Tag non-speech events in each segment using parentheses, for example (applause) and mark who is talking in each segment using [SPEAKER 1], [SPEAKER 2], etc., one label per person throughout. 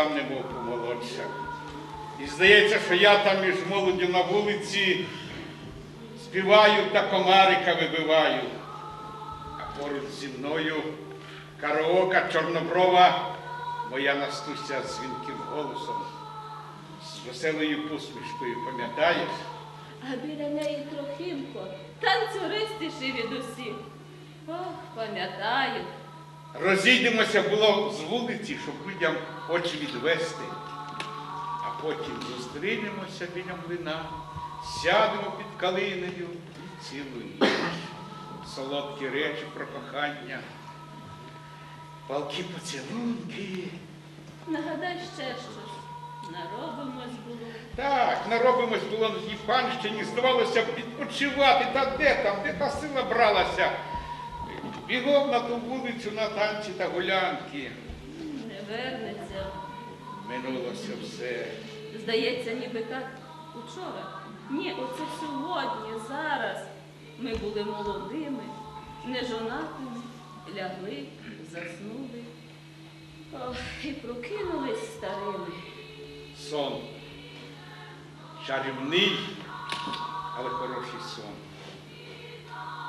[SPEAKER 1] сам немов помолодшав. І здається, що я там між молоддю на вулиці співаю та комарика вибиваю. А поруч зі мною караока чорноброва, моя Настуся з дзвінким голосом, з веселою посмішкою, пам'ятаєш?
[SPEAKER 2] А біля неї Трохимко, танцюристіший від усіх. Ох, пам'ятаю.
[SPEAKER 1] Розійдемося було з вулиці, щоб людям очі відвести, а потім зустрінемося біля млина, сядемо під калинею і цілу ніч. Солодкі речі про кохання, палки поцілунки.
[SPEAKER 2] Нагадай ще щось. Наробимось було.
[SPEAKER 1] Так, наробимось було на панщині, здавалося відпочивати, та де там, де та сила бралася. Бігом на ту вулицю на танці та гулянки.
[SPEAKER 2] Не вернеться.
[SPEAKER 1] Минулося все.
[SPEAKER 2] Здається, ніби так учора. Ні, оце сьогодні, зараз. Ми були молодими, нежонатими, лягли, заснули. Ох, і прокинулись старими.
[SPEAKER 1] Сон. Чарівний, але хороший сон.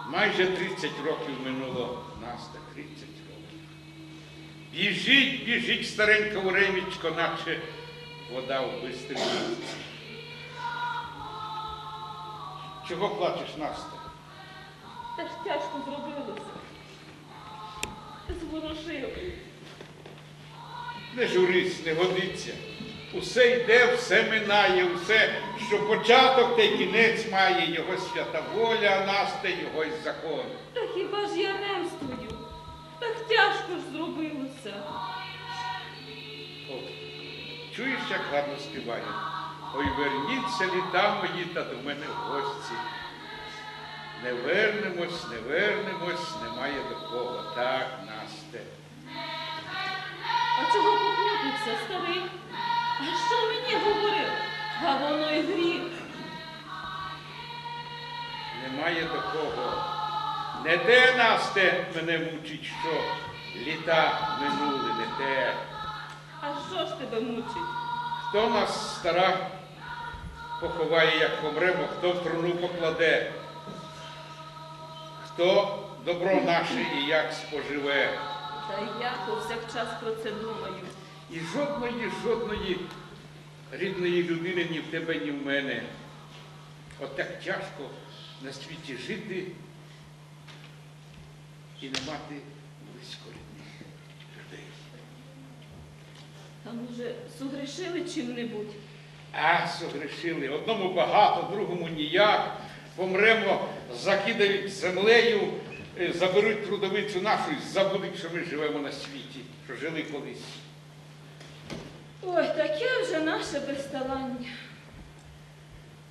[SPEAKER 1] Майже 30 років минуло нас так 30 років. Біжить, біжить старенька времічко, наче вода в бистрій. Чого плачеш, Настя?
[SPEAKER 2] Та ж тяжко зробилося. Зворушив.
[SPEAKER 1] Не журись, не годиться. Усе йде, все минає, усе, що початок та й кінець має, його свята воля, Насте, його й закон.
[SPEAKER 2] Та хіба ж я ремствую? Так тяжко ж зробилося.
[SPEAKER 1] От, чуєш, як гарно співає? Ой, верніться літа мої та до мене в гості. Не вернемось, не вернемось, немає до кого. Так, Насте.
[SPEAKER 2] А чого поклопився, старий? А що мені говорив? А воно й гріх.
[SPEAKER 1] Немає до кого. Не те, Насте, мене мучить, що літа минули, не те.
[SPEAKER 2] А що ж тебе мучить?
[SPEAKER 1] Хто нас стара поховає, як помремо, хто в труну покладе, хто добро наше і як споживе.
[SPEAKER 2] Та я повсякчас про це думаю.
[SPEAKER 1] І жодної, жодної рідної людини ні в тебе, ні в мене. От так тяжко на світі жити і не мати близько рідних людей.
[SPEAKER 2] А може, сугрішили чим-небудь?
[SPEAKER 1] А, согрешили. Одному багато, другому ніяк. Помремо, закидають землею, е, заберуть трудовицю нашу і забудуть, що ми живемо на світі, що жили колись.
[SPEAKER 2] Ой, таке вже наше безталання.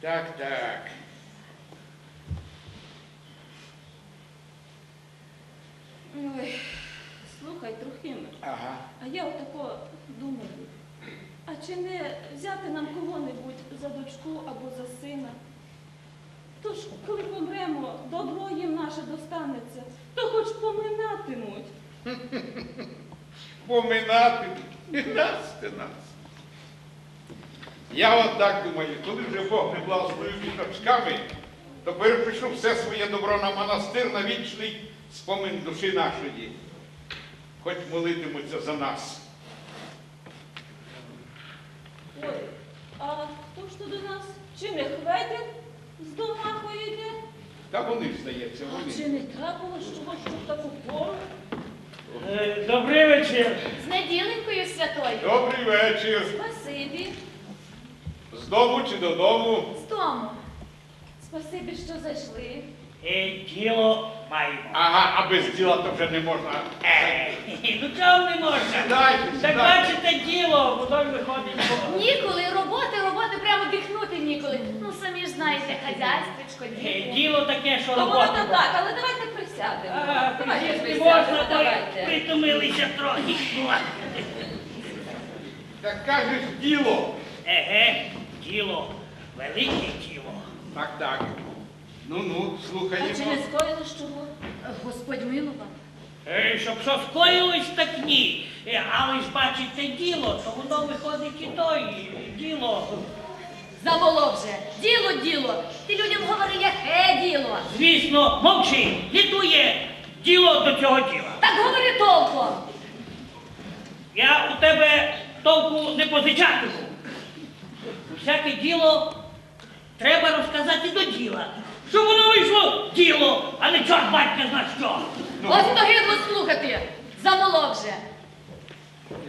[SPEAKER 1] Так, так.
[SPEAKER 2] Ой, слухай, Трохиме,
[SPEAKER 1] Ага.
[SPEAKER 2] а я отако думаю, а чи не взяти нам кого-небудь за дочку або за сина? Тож, коли помремо, добро їм наше достанеться, то хоч поминатимуть.
[SPEAKER 1] Поминати і нас ти нас. Я от так думаю, коли вже Бог не благословив віточками, то перепишу все своє добро на монастир на вічний спомин душі нашої. Хоч молитимуться за нас.
[SPEAKER 2] Ой, а хто ж то до нас? Чи не хведик з домахою йде?
[SPEAKER 1] Та вони ж здається,
[SPEAKER 2] А
[SPEAKER 1] вони.
[SPEAKER 2] чи не трапилось чого, що в таку пору?
[SPEAKER 3] Е, Добрий вечір.
[SPEAKER 4] З неділенькою святою.
[SPEAKER 1] Добрий вечір.
[SPEAKER 2] Спасибі.
[SPEAKER 1] З дому чи додому?
[SPEAKER 4] З дому.
[SPEAKER 2] Спасибі, що зайшли.
[SPEAKER 3] Е, діло маємо.
[SPEAKER 1] Ага, а без діла то вже не можна.
[SPEAKER 3] Е, (laughs) ну чого не можна?
[SPEAKER 1] Сідайте,
[SPEAKER 3] Так
[SPEAKER 1] сідайте.
[SPEAKER 3] бачите діло, воно виходить. бо-
[SPEAKER 4] Ніколи, роботи, роботи, прямо дихнути ніколи. Ну самі ж знаєте, хазяйствечко,
[SPEAKER 3] Е,
[SPEAKER 4] діло.
[SPEAKER 3] Діло таке, що
[SPEAKER 2] То воно
[SPEAKER 3] робота.
[SPEAKER 2] то так, але давайте присядемо.
[SPEAKER 3] А,
[SPEAKER 2] Давайте
[SPEAKER 3] присісти
[SPEAKER 2] присядемо,
[SPEAKER 3] можна, бо
[SPEAKER 2] давайте.
[SPEAKER 3] притомилися трохи.
[SPEAKER 1] Так кажеш діло.
[SPEAKER 3] Еге, діло, велике діло.
[SPEAKER 1] Так, так. Ну, ну,
[SPEAKER 2] А
[SPEAKER 1] слухаємо.
[SPEAKER 2] чи не скоїли з чого?
[SPEAKER 4] Господь милував.
[SPEAKER 3] Е, Щоб що скоїлось, так ні. Е, Але ж бачите діло, то воно виходить і то, і діло.
[SPEAKER 4] Заволо вже. Діло, діло. Ти людям говори, яке діло.
[SPEAKER 3] Звісно, мовчи, літує діло до цього діла.
[SPEAKER 4] Так говори толком.
[SPEAKER 3] Я у тебе толку не позичатиму. Всяке діло треба розказати до діла. Щоб воно вийшло діло, а не чорт батька зна що.
[SPEAKER 1] Ну,
[SPEAKER 4] Ось то гидло слухати. Заволо вже.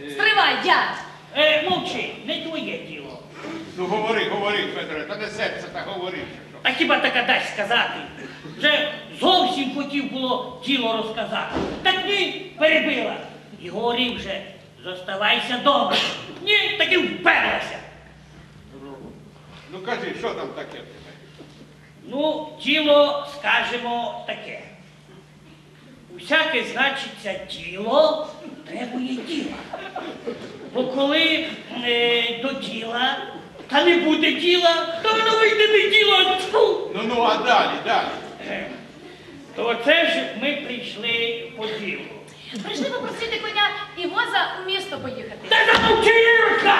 [SPEAKER 1] е,
[SPEAKER 4] Стривай, дядь.
[SPEAKER 3] Е, мовчи, не твоє діло.
[SPEAKER 1] ну говори, говори, Федоре, та не серце, та говори. що.
[SPEAKER 3] Та хіба така дасть сказати? Вже зовсім хотів було діло розказати. Так ні, перебила. І говорив вже, зоставайся дома. Ні, таки вперлася.
[SPEAKER 1] Ну кажи, що там таке?
[SPEAKER 3] Ну, діло, скажемо, таке. Усяке значиться діло, требує діла. Бо коли е, до діла, та не буде діла, то воно вийде не діло. Тьфу!
[SPEAKER 1] Ну, ну, а далі, далі.
[SPEAKER 3] Е, То оце ж ми прийшли по ділу.
[SPEAKER 4] Прийшли попросити коня і воза у місто поїхати.
[SPEAKER 3] Та замовчи, Ірочка!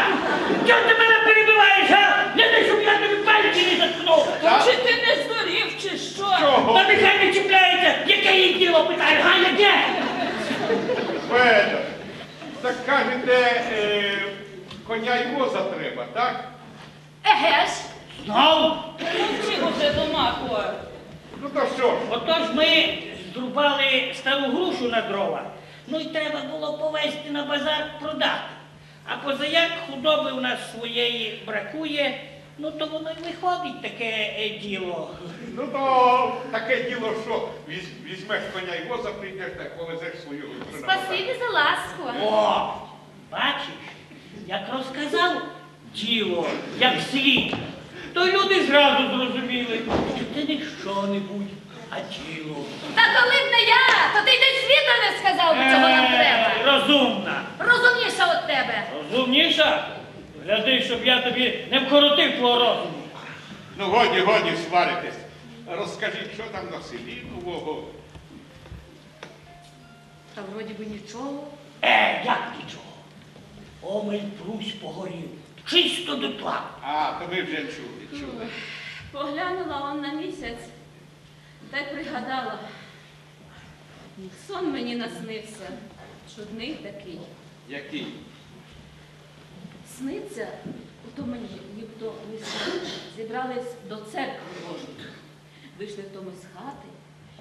[SPEAKER 3] Чого ти мене перебиваєш, а? Не те, щоб я тобі пальці не заткнув.
[SPEAKER 2] Чи ти не здурів, чи що?
[SPEAKER 1] Чого?
[SPEAKER 3] Та нехай не чіпляється, яке їй діло питає, га, яке?
[SPEAKER 1] Федор, так кажете, е, коня й воза треба, так?
[SPEAKER 4] Еге ж.
[SPEAKER 3] Знов?
[SPEAKER 2] Мовчи уже домако.
[SPEAKER 1] Ну то що ж?
[SPEAKER 3] Отож ми здрубали стару грушу на дрова, ну і треба було повезти на базар продати. А позаяк худоби у нас своєї бракує, ну то воно й виходить таке е, діло.
[SPEAKER 1] Ну то таке діло, що візь- візьмеш коня й воза, прийдеш та повезеш свою.
[SPEAKER 4] Спасибі за ласку.
[SPEAKER 3] О, бачиш, як розказав діло, як слід, то люди зразу зрозуміли, що це не що-небудь, а діло.
[SPEAKER 4] Та коли б не я, то ти й до світу не сказав би, чого нам
[SPEAKER 3] Е,
[SPEAKER 4] треба.
[SPEAKER 3] Розумна.
[SPEAKER 4] Розумніша від тебе.
[SPEAKER 3] Розумніша? Гляди, щоб я тобі не вкоротив твого розуму.
[SPEAKER 1] Ну годі, годі сваритись. Розкажіть, що там на селі нового.
[SPEAKER 4] Та вроді би нічого.
[SPEAKER 3] Е, як нічого. Омель Прусь погорів. Чисто до тла.
[SPEAKER 1] А, то ми вже чули, чули.
[SPEAKER 2] Поглянула он на місяць, та й пригадала. Сон мені наснився, чудний такий.
[SPEAKER 1] Який?
[SPEAKER 2] Сниться, ото мені, ніхто не сниться. Зібрались до церкви Божої. Вийшли в тому з хати,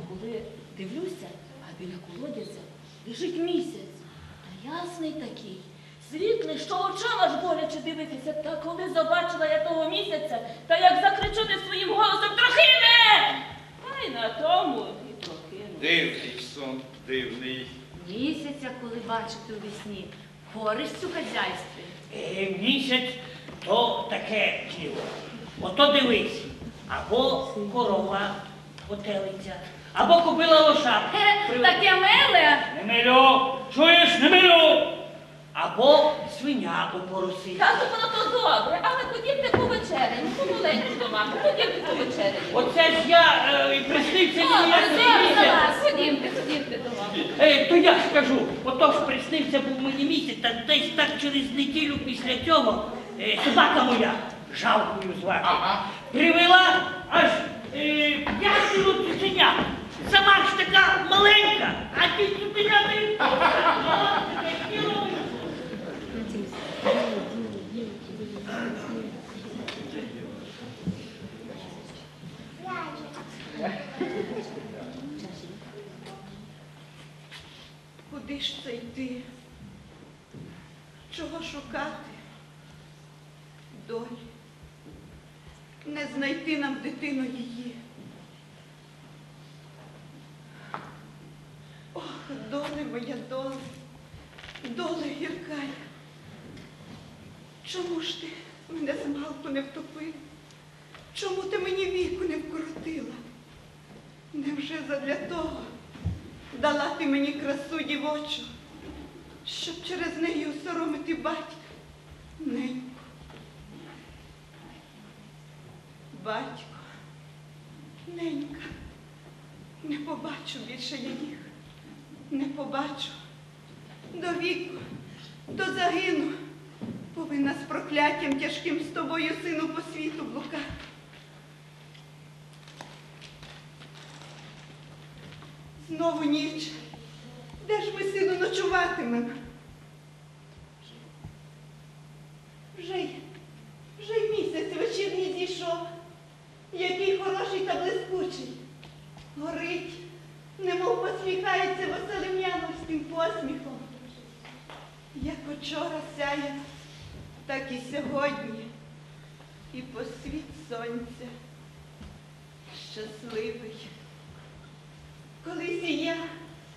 [SPEAKER 2] коли дивлюся, а біля колодязя лежить місяць. Та ясний такий, світлий, що очам аж боляче дивитися. Та коли побачила я того місяця, та як закричу не своїм голосом Трохиме! Та й на тому і прокину.
[SPEAKER 1] Дивний сон, дивний.
[SPEAKER 4] Місяця, коли бачити у вісні, користь у хазяйстві.
[SPEAKER 3] Е, місяць то таке діло. Ото дивись, або корова потелиця, або купила лоша.
[SPEAKER 4] Таке миле.
[SPEAKER 3] Не милю, чуєш, не милю. Або свиня опоросить.
[SPEAKER 2] Кажу, воно то добре, але ходімте по вечері. Помаленьку дома, ходімте по вечері.
[SPEAKER 3] Оце ж я е, і приснився мені
[SPEAKER 2] Добре,
[SPEAKER 3] як місяць.
[SPEAKER 2] ходімте, ходімте дома.
[SPEAKER 3] Е, то я ж кажу, отож приснився був мені місяць, та десь так через неділю після цього е, собака моя, жалкою звати,
[SPEAKER 1] Ага.
[SPEAKER 3] привела аж е, п'ятеро цуценят. Сама ж така маленька, а ті цуценята і
[SPEAKER 5] Куди ж це йти? Чого шукати? Долі? Не знайти нам дитину її. Ох, доле моя доле, доле гіркая. Чому ж ти мене змалку не втопив? Чому ти мені віку не вкоротила? Невже задля того дала ти мені красу дівочу, щоб через неї осоромити батька? Неньку. Батько, ненька, не побачу більше я їх, не побачу. До віку, до загину повинна з прокляттям тяжким з тобою, сину, по світу блукати. Знову ніч. Де ж ми, сину, ночуватимемо? Вже й, вже й місяць вечірній зійшов. Який хороший та блискучий. Горить, немов посміхається веселим янгольським посміхом. Як учора сяє, так і сьогодні. І по світ сонця. Щасливий. Колись і я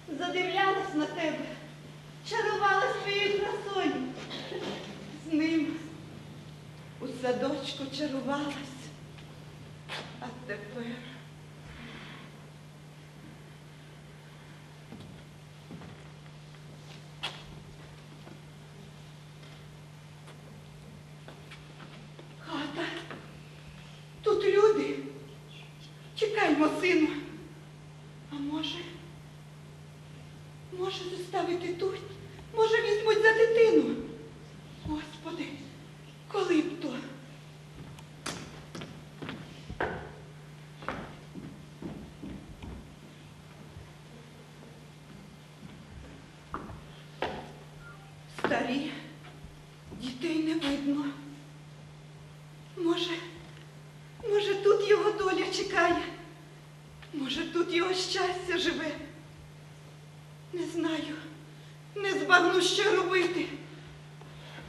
[SPEAKER 5] задивлялась на тебе, чарувалась твоєю красою. З ним у садочку чарувалась. А тепер хата. Тут люди. Чекаймо, сину. А може, може заставити тут? Може візьмуть за дитину? Господи, коли б то? Старі, дітей не видно. Може, може, тут його доля чекає. Може, тут його щастя живе. Не знаю, не збагну, що робити.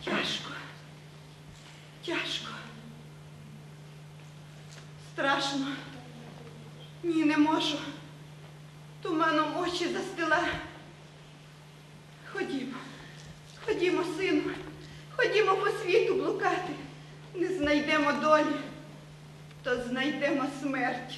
[SPEAKER 5] Тяжко, тяжко. Страшно. Ні, не можу. Туманом очі застила. Ходімо, ходімо, сину, ходімо по світу блукати. Не знайдемо долі, то знайдемо смерть.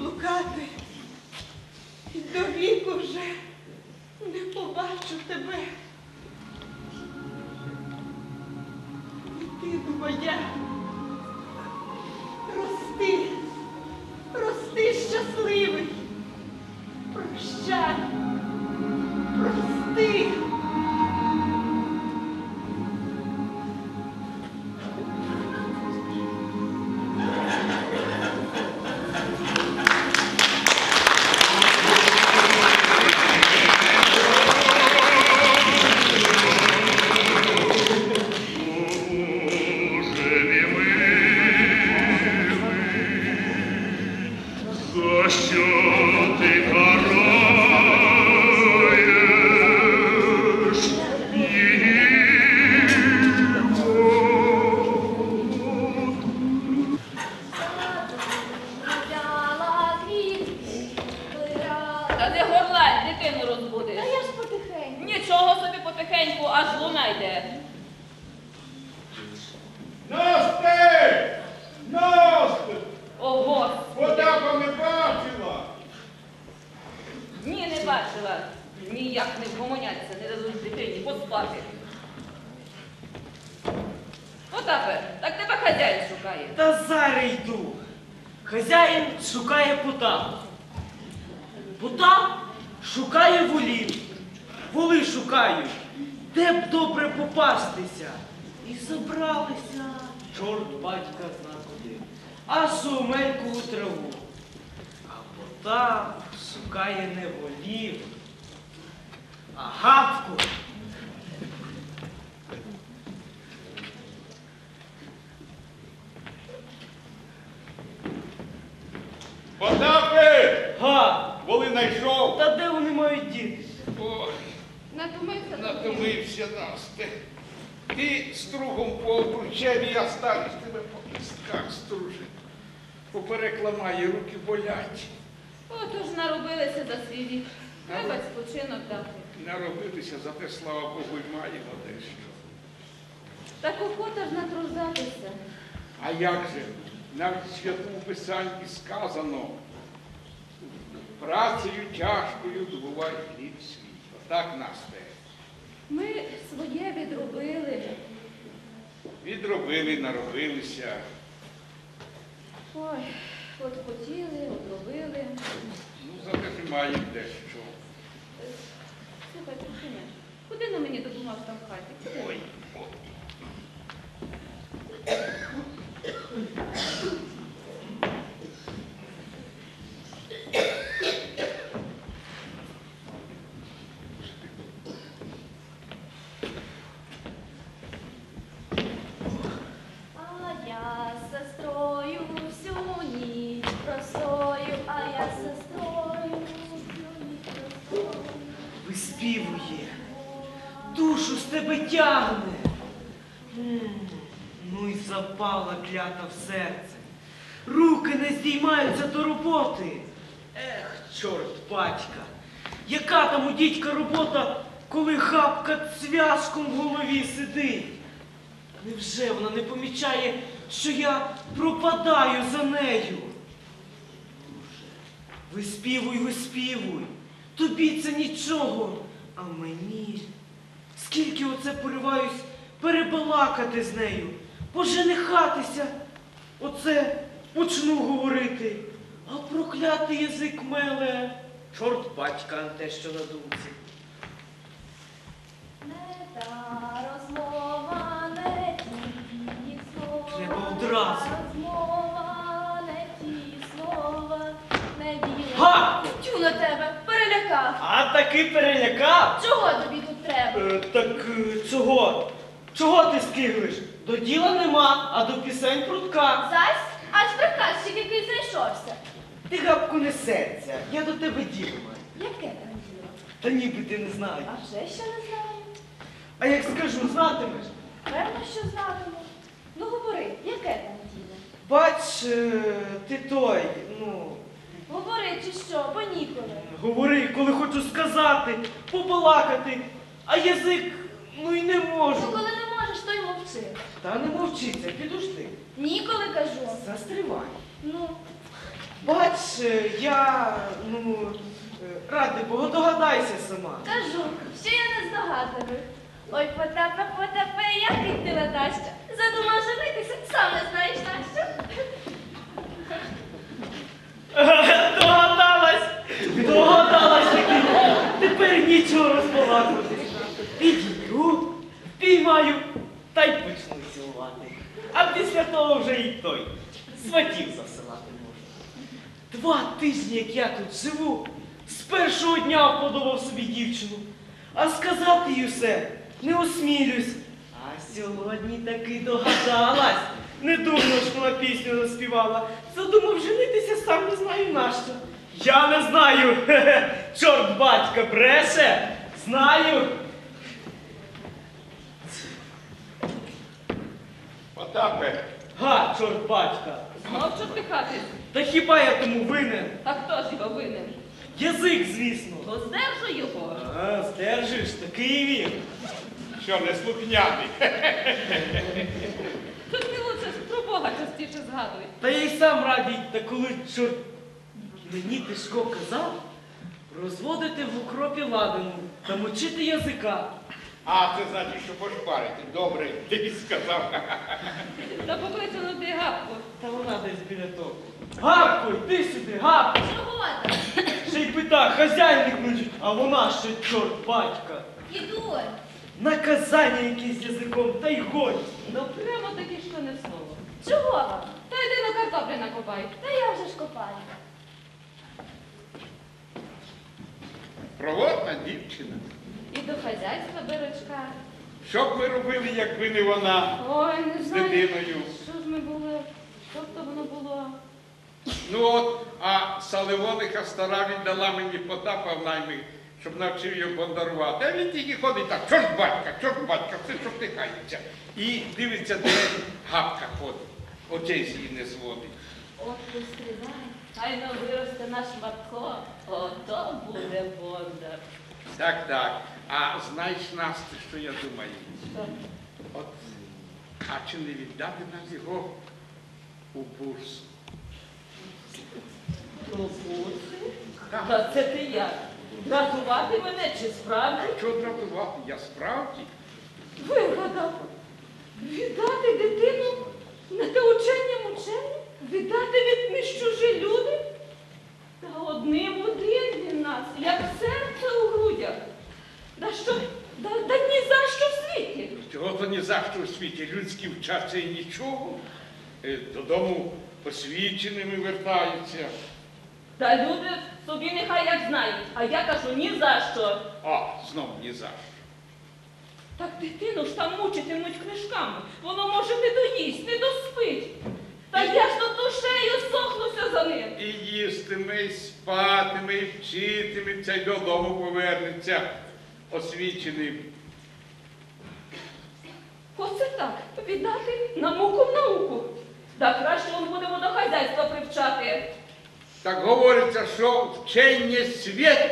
[SPEAKER 2] Lucas. Бута. Бута шукає
[SPEAKER 6] волів, воли шукають, де б добре попастися. І забралися, чорт батька зна куди, а сумельку у траву. А Бута шукає не волів, а гавку.
[SPEAKER 1] коли знайшов.
[SPEAKER 6] Та де вони мають діти?
[SPEAKER 1] Ой,
[SPEAKER 7] Натомився.
[SPEAKER 1] натомився Насте. Ти стругом по обручеві, я старість тебе по кістках струже. Поперек ламає, руки болять.
[SPEAKER 2] Отож наробилися за свій вік. Треба спочинок дати.
[SPEAKER 1] Наробитися, зате, слава Богу, і маємо дещо.
[SPEAKER 2] Так охота ж натрузатися.
[SPEAKER 1] А як же? Навіть в святому писанні сказано, працею тяжкою добувай хліб свій. Отак нас те.
[SPEAKER 8] Ми своє відробили.
[SPEAKER 1] Відробили, наробилися.
[SPEAKER 8] Ой, от хотіли, отробили.
[SPEAKER 1] Ну, зате ж маємо дещо.
[SPEAKER 8] Слухай, Трохиме, куди на мені допомагав там в хаті? Куди?
[SPEAKER 1] Ой.
[SPEAKER 8] А
[SPEAKER 6] душу з тебе тягне. Ну і запала клята в серце. Руки не здіймаються до роботи. Ех, чорт батька. Яка там у дідька робота, коли хапка цвяшком в голові сидить? Невже вона не помічає, що я пропадаю за нею? Виспівуй, виспівуй. Тобі це нічого, а мені. Скільки оце пориваюсь перебалакати з нею, поженихатися. Оце почну говорити. А проклятий язик меле. Чорт батька а те, що на думці.
[SPEAKER 8] Не та розмова, не ті слова.
[SPEAKER 6] Треба одразу.
[SPEAKER 8] Розмова, не ті слова, не біла.
[SPEAKER 6] Га!
[SPEAKER 8] Тю на тебе, перелякав.
[SPEAKER 6] А таки перелякав?
[SPEAKER 8] Чого тобі тут?
[SPEAKER 6] Е, так е, чого? Чого ти скиглиш? До діла нема, а до пісень прутка.
[SPEAKER 8] Зась, аж приказчик, який знайшовся.
[SPEAKER 6] Ти гапку не серця, я до тебе діло маю.
[SPEAKER 8] Яке там діло?
[SPEAKER 6] Та ніби ти не знаєш.
[SPEAKER 8] А вже ще не знаю.
[SPEAKER 6] А як скажу, знатимеш?
[SPEAKER 8] Певно, що знатиму. Ну говори, яке там діло?
[SPEAKER 6] Бач, е, ти той, ну,
[SPEAKER 8] Говори, чи що, бо ніколи.
[SPEAKER 6] говори, коли хочу сказати, побалакати, а язик, ну й не
[SPEAKER 8] Ну, коли не можеш, то й мовчи.
[SPEAKER 6] Та не мовчиться, підожди.
[SPEAKER 8] Ніколи кажу.
[SPEAKER 6] Застривай.
[SPEAKER 8] Ну,
[SPEAKER 6] Бач, е, я, ну, е, ради Бога, догадайся сама.
[SPEAKER 8] кажу, що я не здогадливий. Ой, Потапе, Потапе, який ти ледаща. Задумав женитися, сам не знаєш на що.
[SPEAKER 6] Догадалась! Догадалась таки! Тепер нічого розбалакуватись. Підійду, піймаю та й почну цілувати. А після того вже і той. Сватів засилати можна. Два тижні, як я тут живу, з першого дня вподобав собі дівчину. А сказати їй все не осмілюсь. А сьогодні таки догадалась. Не думав, що вона пісню заспівала. Задумав женитися, сам не знаю нащо. Я не знаю. (laughs) Чорт батька бреше. Знаю.
[SPEAKER 1] Потапе,
[SPEAKER 6] Га, чорт батька.
[SPEAKER 2] Знов чортихати.
[SPEAKER 6] Та хіба я тому винен?
[SPEAKER 2] А хто ж його винен?
[SPEAKER 6] Язик, звісно.
[SPEAKER 2] То здержуй його.
[SPEAKER 6] А, стержиш, такий він.
[SPEAKER 1] що не слухняний.
[SPEAKER 2] Тут не лучше ж про Бога частіше згадуй.
[SPEAKER 6] Та я й сам радій, та коли чорт мені Тишко казав розводити в укропі ладану та мочити язика.
[SPEAKER 1] А це значить, що пошпарити. Добре, ти сказав.
[SPEAKER 2] Та покличе на ти гапку.
[SPEAKER 6] Та вона десь біля того. Гапко, йди сюди, гапко.
[SPEAKER 8] Чого там?
[SPEAKER 6] Ще й пита, хазяїни кличуть, а вона ще чорт батька.
[SPEAKER 8] Іду.
[SPEAKER 6] Наказання якесь язиком, та й годі.
[SPEAKER 2] Ну прямо таки що не слово.
[SPEAKER 8] Чого вам?
[SPEAKER 2] Та йди на картоплі накопай.
[SPEAKER 8] Та я вже ж копаю.
[SPEAKER 1] Проводна дівчина.
[SPEAKER 2] І до хазяйства дорочка.
[SPEAKER 1] Що б ми робили, якби не вона
[SPEAKER 2] Ой, не
[SPEAKER 1] з
[SPEAKER 2] знаю.
[SPEAKER 1] дитиною?
[SPEAKER 2] Що ж ми були? Що б то воно було?
[SPEAKER 1] Ну от, а Саливониха стара віддала мені Потапа в найми, щоб навчив його бондарувати. А він тільки ходить так, чорт батька, чорт батька, все чортихається. І дивиться, де гапка ходить. Очей з її не зводить.
[SPEAKER 2] От пострідай. Хай не виросте наш Марко. Ото буде бондар.
[SPEAKER 1] Так, так. А знаєш, Насти, що я думаю? От, а чи не віддати нам його у бурсу.
[SPEAKER 9] Та це ти як? Дратувати мене чи справді?
[SPEAKER 1] Що дратувати? Я справді.
[SPEAKER 2] Вигадав. Віддати дитину на те учення мучення? Віддати від між чужі люди? Та одним один він нас, як серце у грудях. Да що, да, да ні за що в світі.
[SPEAKER 1] Чого то ні за що у світі людські вчаться і нічого. Е, Додому посвідченими вертаються.
[SPEAKER 9] Та люди собі нехай як знають, а я кажу ні за що.
[SPEAKER 1] А, знов ні за що.
[SPEAKER 2] Так дитину ж там мучитимуть книжками. Воно може не доїсть, не доспить. Та я ж то душею сохнуся за ним.
[SPEAKER 1] І їстиме, і спатиме, і вчитиметься, і додому повернеться освіченим.
[SPEAKER 2] Оце так, віддати на муку в науку. Та краще ми будемо до хазяйства привчати.
[SPEAKER 1] Так говориться, що вчення світ,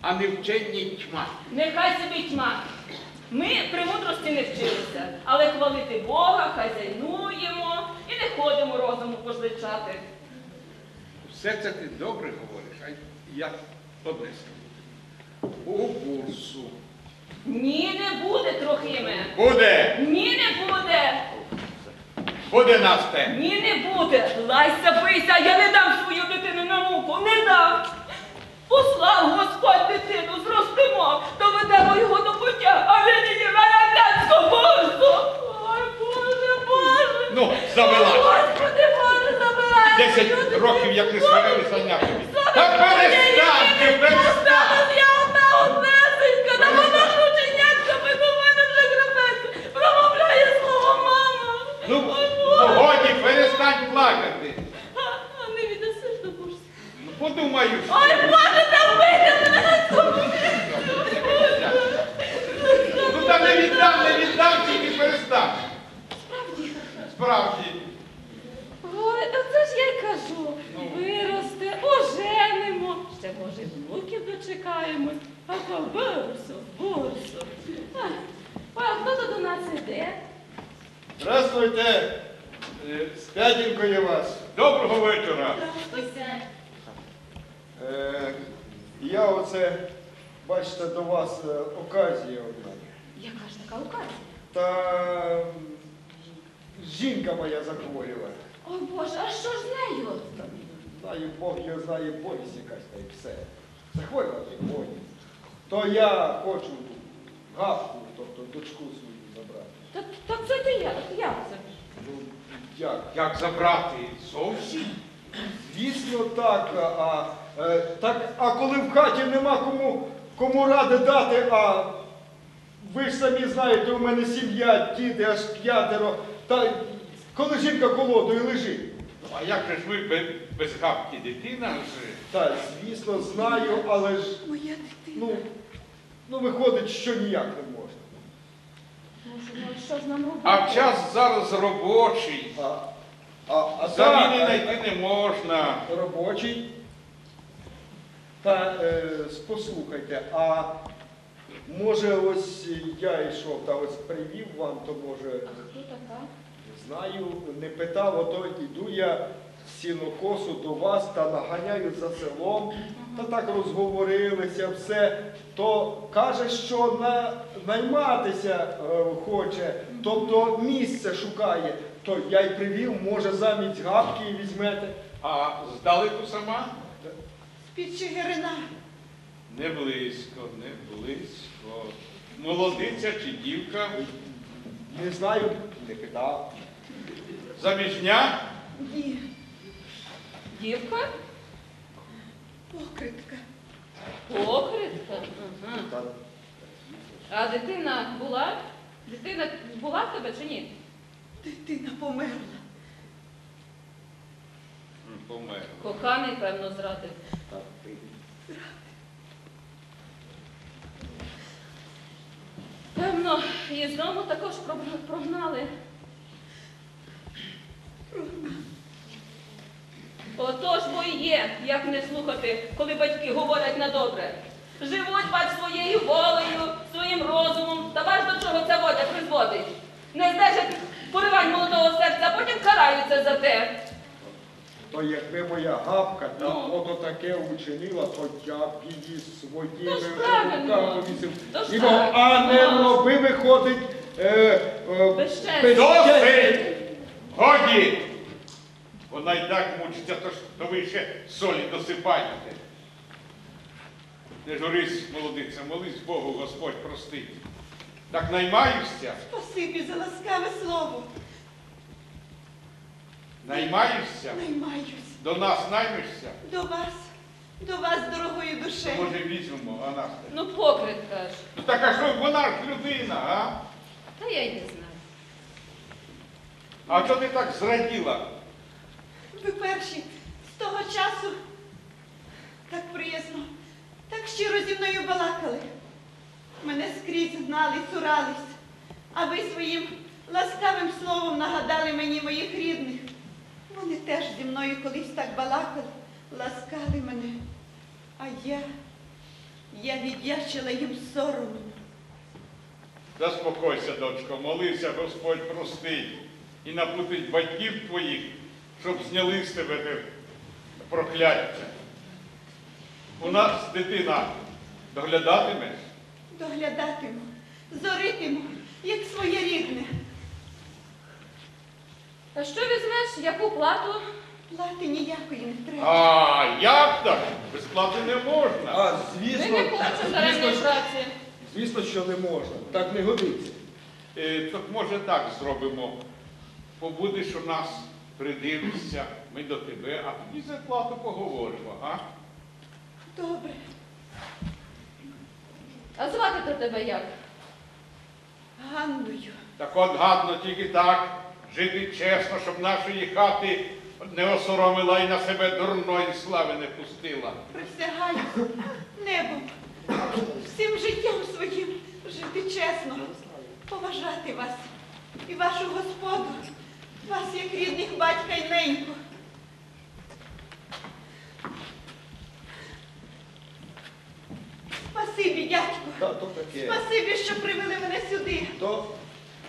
[SPEAKER 1] а не вчення тьма.
[SPEAKER 2] Нехай собі тьма. Ми премудрості не вчилися, але хвалити Бога, хазяйнуємо і не ходимо розуму позичати.
[SPEAKER 1] Все це ти добре говориш, а я одне скажу. У бурсу.
[SPEAKER 2] Ні, не буде трохиме.
[SPEAKER 1] Буде!
[SPEAKER 2] Ні, не буде.
[SPEAKER 1] Буде насте!
[SPEAKER 2] Ні, не буде. Лайся, бийся, я не дам свою дитину на муку, не дам. Послав Господь дитину, зростимо, доведемо його до пуття, а він іде на Богу. Ой, Боже, Боже.
[SPEAKER 1] Ну, завелась.
[SPEAKER 2] Господи, Боже, забирай.
[SPEAKER 1] Десять років, як не сварилися на тобі. Та перестаньте, перестаньте! Плакати.
[SPEAKER 2] А, не віддасиш до бурси.
[SPEAKER 1] Ну, подумаю, що.
[SPEAKER 2] Ой, Боже, та вбийте мене на цьому.
[SPEAKER 1] Ну, та не віддам, не віддам, тільки перестань. Справді.
[SPEAKER 2] Ой, оце ж я й кажу. Виросте, оженимо. Ще, може, внуків дочекаємось. А то бурсу, бурсу. А, Ой, а хто то до нас іде?
[SPEAKER 10] Здравствуйте, з п'ятінкою вас.
[SPEAKER 1] Доброго вечора.
[SPEAKER 10] Е, Я оце, бачите, до вас е, оказія одна.
[SPEAKER 2] Яка ж така указія?
[SPEAKER 10] Та жінка моя захворіла.
[SPEAKER 2] Ой, Боже, а що ж з нею?
[SPEAKER 10] Та, Знаю, Бог його знає, болість якась та й все. Захворіла й болість. То я хочу гавку, тобто дочку свою забрати.
[SPEAKER 2] Та, та це ти як? Як це?
[SPEAKER 10] Ну, як?
[SPEAKER 1] Як забрати? Зовсім?
[SPEAKER 10] Звісно, так. А, е, так, а коли в хаті нема кому, кому ради дати, а ви ж самі знаєте, у мене сім'я, діти аж п'ятеро. Та коли жінка колодою лежить.
[SPEAKER 1] Ну, А як же ж ви без, без гавки дитина ж?
[SPEAKER 10] Та, звісно, знаю, але ж
[SPEAKER 5] Моя дитина.
[SPEAKER 10] ну, ну виходить, що ніяк не можна.
[SPEAKER 2] Боже, ну що ж нам робити?
[SPEAKER 1] А час зараз робочий.
[SPEAKER 10] А, а,
[SPEAKER 1] Заміни знайти не можна.
[SPEAKER 10] робочий. Та е, послухайте, а може ось я йшов та ось привів вам, то може.
[SPEAKER 2] Хто така?
[SPEAKER 10] Знаю, не питав, ото йду я сінокосу до вас та наганяю за селом, та так розговорилися все. То каже, що на, найматися е, хоче, тобто місце шукає. То я й привів, може, замість гавки і візьмете.
[SPEAKER 1] А здалеку сама?
[SPEAKER 5] З-під Чигирина.
[SPEAKER 1] Не близько, не близько. Молодиця чи дівка?
[SPEAKER 10] Не знаю, не питав.
[SPEAKER 1] Заміжня?
[SPEAKER 5] Ні,
[SPEAKER 2] Дівка?
[SPEAKER 5] покритка.
[SPEAKER 2] Покритка.
[SPEAKER 10] Та,
[SPEAKER 2] А дитина була? Дитина була в тебе чи ні?
[SPEAKER 5] Дитина померла.
[SPEAKER 1] М, Помер.
[SPEAKER 2] Коханий, певно, зрадив.
[SPEAKER 10] та,
[SPEAKER 2] Певно, і з дому також прогнали. Отож бо і є, як не слухати, коли батьки говорять на добре. Живуть бач своєю волею, своїм розумом, та бач до чого ця воля призводить. Не здержать
[SPEAKER 9] поривань молодого серця, а потім караються за те.
[SPEAKER 10] То якби моя гавка та
[SPEAKER 9] Ну.
[SPEAKER 10] ото таке учинила, то я б її своїми руками вісив. А не роби виходить. Е, е,
[SPEAKER 9] Безчестя.
[SPEAKER 10] без-
[SPEAKER 1] Досить! Годі! Вона й так мучиться, то, то ви ще солі досипаєте. Не журись, молодиця, молись Богу, Господь простить. Так наймаєшся?
[SPEAKER 5] Спасибі за ласкаве слово.
[SPEAKER 1] Наймаєшся?
[SPEAKER 5] Наймаюсь.
[SPEAKER 1] До нас наймешся?
[SPEAKER 5] До вас, до вас, дорогої душе.
[SPEAKER 1] Може візьмемо, а нас?
[SPEAKER 9] Ну, покритка ж.
[SPEAKER 1] Ну так а що вона ж людина, а?
[SPEAKER 9] Та я й не знаю.
[SPEAKER 1] А що ти так зраділа?
[SPEAKER 5] Ви перші з того часу так приязно, так щиро зі мною балакали. Мене скрізь знали, цурались, а ви своїм ласкавим словом нагадали мені моїх рідних. Вони теж зі мною колись так балакали, ласкали мене. А я, я віддячила їм соромом.
[SPEAKER 1] Заспокойся, дочко, молися, Господь простить і напутить батьків твоїх, щоб зняли з тебе те прокляття. У нас дитина доглядатимеш?
[SPEAKER 5] Доглядатиму, зоритиму, як своє рідне.
[SPEAKER 9] А що візьмеш, яку плату?
[SPEAKER 5] Плати ніякої не треба.
[SPEAKER 1] А як так? Безплати не можна.
[SPEAKER 10] А,
[SPEAKER 9] Ми
[SPEAKER 10] звісно,
[SPEAKER 9] не хочемо зарані
[SPEAKER 10] звісно,
[SPEAKER 9] праці.
[SPEAKER 10] звісно, що не можна. Так не годиться.
[SPEAKER 1] Е, так може так зробимо. Побудеш у нас, придивишся, ми до тебе, а тоді за плату поговоримо, а?
[SPEAKER 5] Добре.
[SPEAKER 9] А звати то тебе як?
[SPEAKER 5] Ганною.
[SPEAKER 1] Так от гадно тільки так, жити чесно, щоб нашої хати не осоромила і на себе дурної слави не пустила.
[SPEAKER 5] Присягаю небом, всім життям своїм жити чесно, поважати вас і вашу господу, вас як рідних батька й неньку. Спасибі, дядько.
[SPEAKER 10] Та, то таке.
[SPEAKER 5] Спасибі, що привели мене сюди.
[SPEAKER 10] То,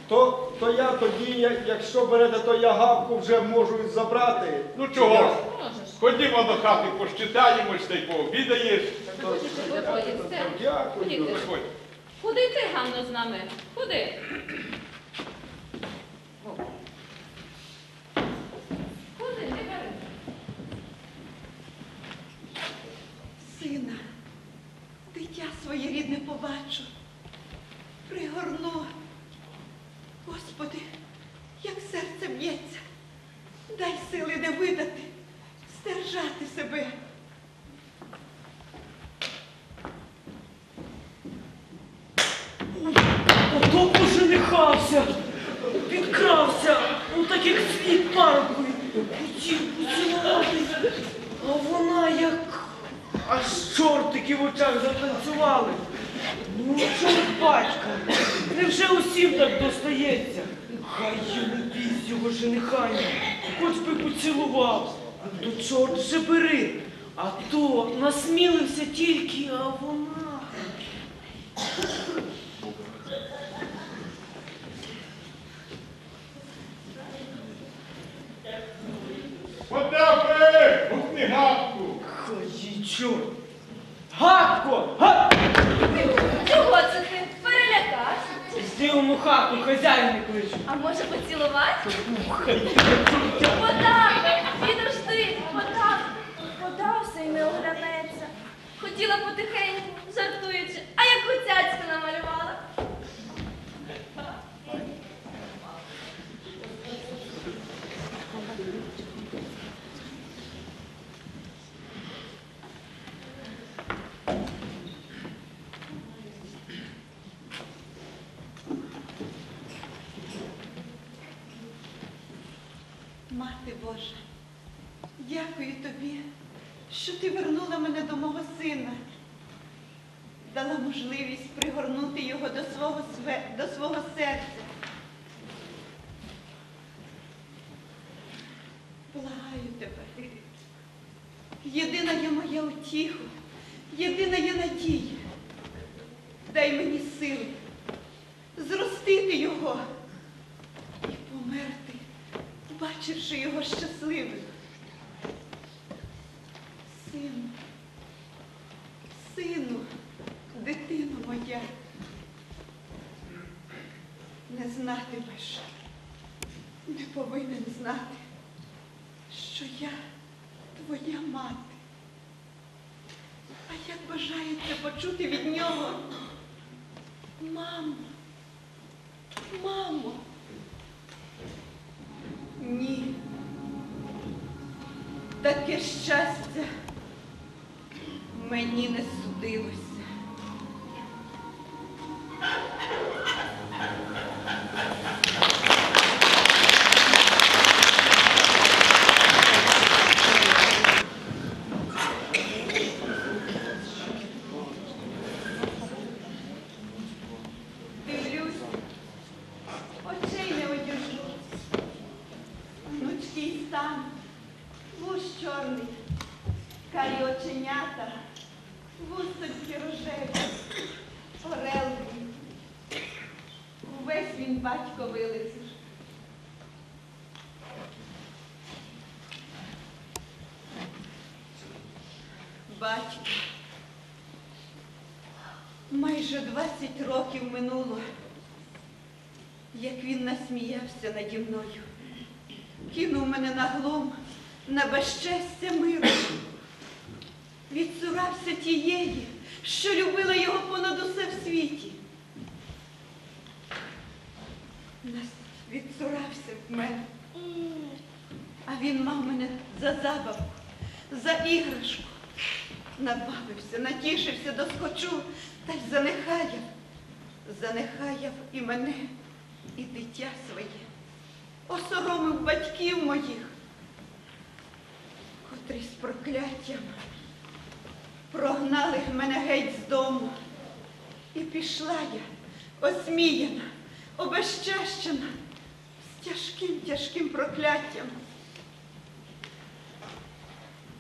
[SPEAKER 10] то, то я тоді, я- якщо берете, то я гавку вже можу і забрати.
[SPEAKER 1] Ну чого ж? Ходімо до хати, пощитаємось та й пообідаєш.
[SPEAKER 9] Виходите.
[SPEAKER 10] Дякую.
[SPEAKER 9] Ходіте.
[SPEAKER 1] Виходь.
[SPEAKER 9] Куди йти, Ганно, з нами? Куди? О. Куди? Не бери.
[SPEAKER 5] Сина, дитя своє рідне побачу, пригорну. Господи, як серце б'ється, дай сили не видати, стержати себе.
[SPEAKER 6] Ото поженихався, підкрався, ну так як світ паркою, хотів поцілуватись, а вона як аж чортики в очах затанцювали. Ну, чорт батька, невже усім так достається? Хай йому біс його женихання, хоч би поцілував. То чорт же бери, а то насмілився тільки, а вона.
[SPEAKER 1] Потапе! Гукни гадку!
[SPEAKER 6] Чорт. Гадко! Гад!
[SPEAKER 4] Чого це ти? Перелякався?
[SPEAKER 6] Здивому хату, хазяїни кличу.
[SPEAKER 4] А може поцілувати?
[SPEAKER 6] Хай
[SPEAKER 4] Подав! Підожди! Подав! Подався і не оглянеться. Хотіла потихеньку, жартуючи, а як цяцьку намалювала.
[SPEAKER 5] Мати Божа, дякую тобі, що ти вернула мене до мого сина, дала можливість пригорнути його до свого, све- до свого серця. Благаю тебе. Єдина є моя єдина є надія. Дай мені сили зростити його і помер побачивши його щасливим. Сину, сину, дитино моя, не знатимеш, вуш чорний, карі оченята, вусики рожеві, орелки. Увесь він батько вилизиш. Батько. Майже 20 років минуло, як він насміявся наді мною кинув мене на глум, на безчестя миру. Відсурався тієї, що любила його понад усе в світі. Відсурався в мене, а він мав мене за забавку, за іграшку. Набавився, натішився, доскочу, та й занехаяв. Занехаяв і мене, і дитя своє осоромив батьків моїх, котрі з прокляттям прогнали мене геть з дому. І пішла я, осміяна, обезчащена, з тяжким, тяжким прокляттям.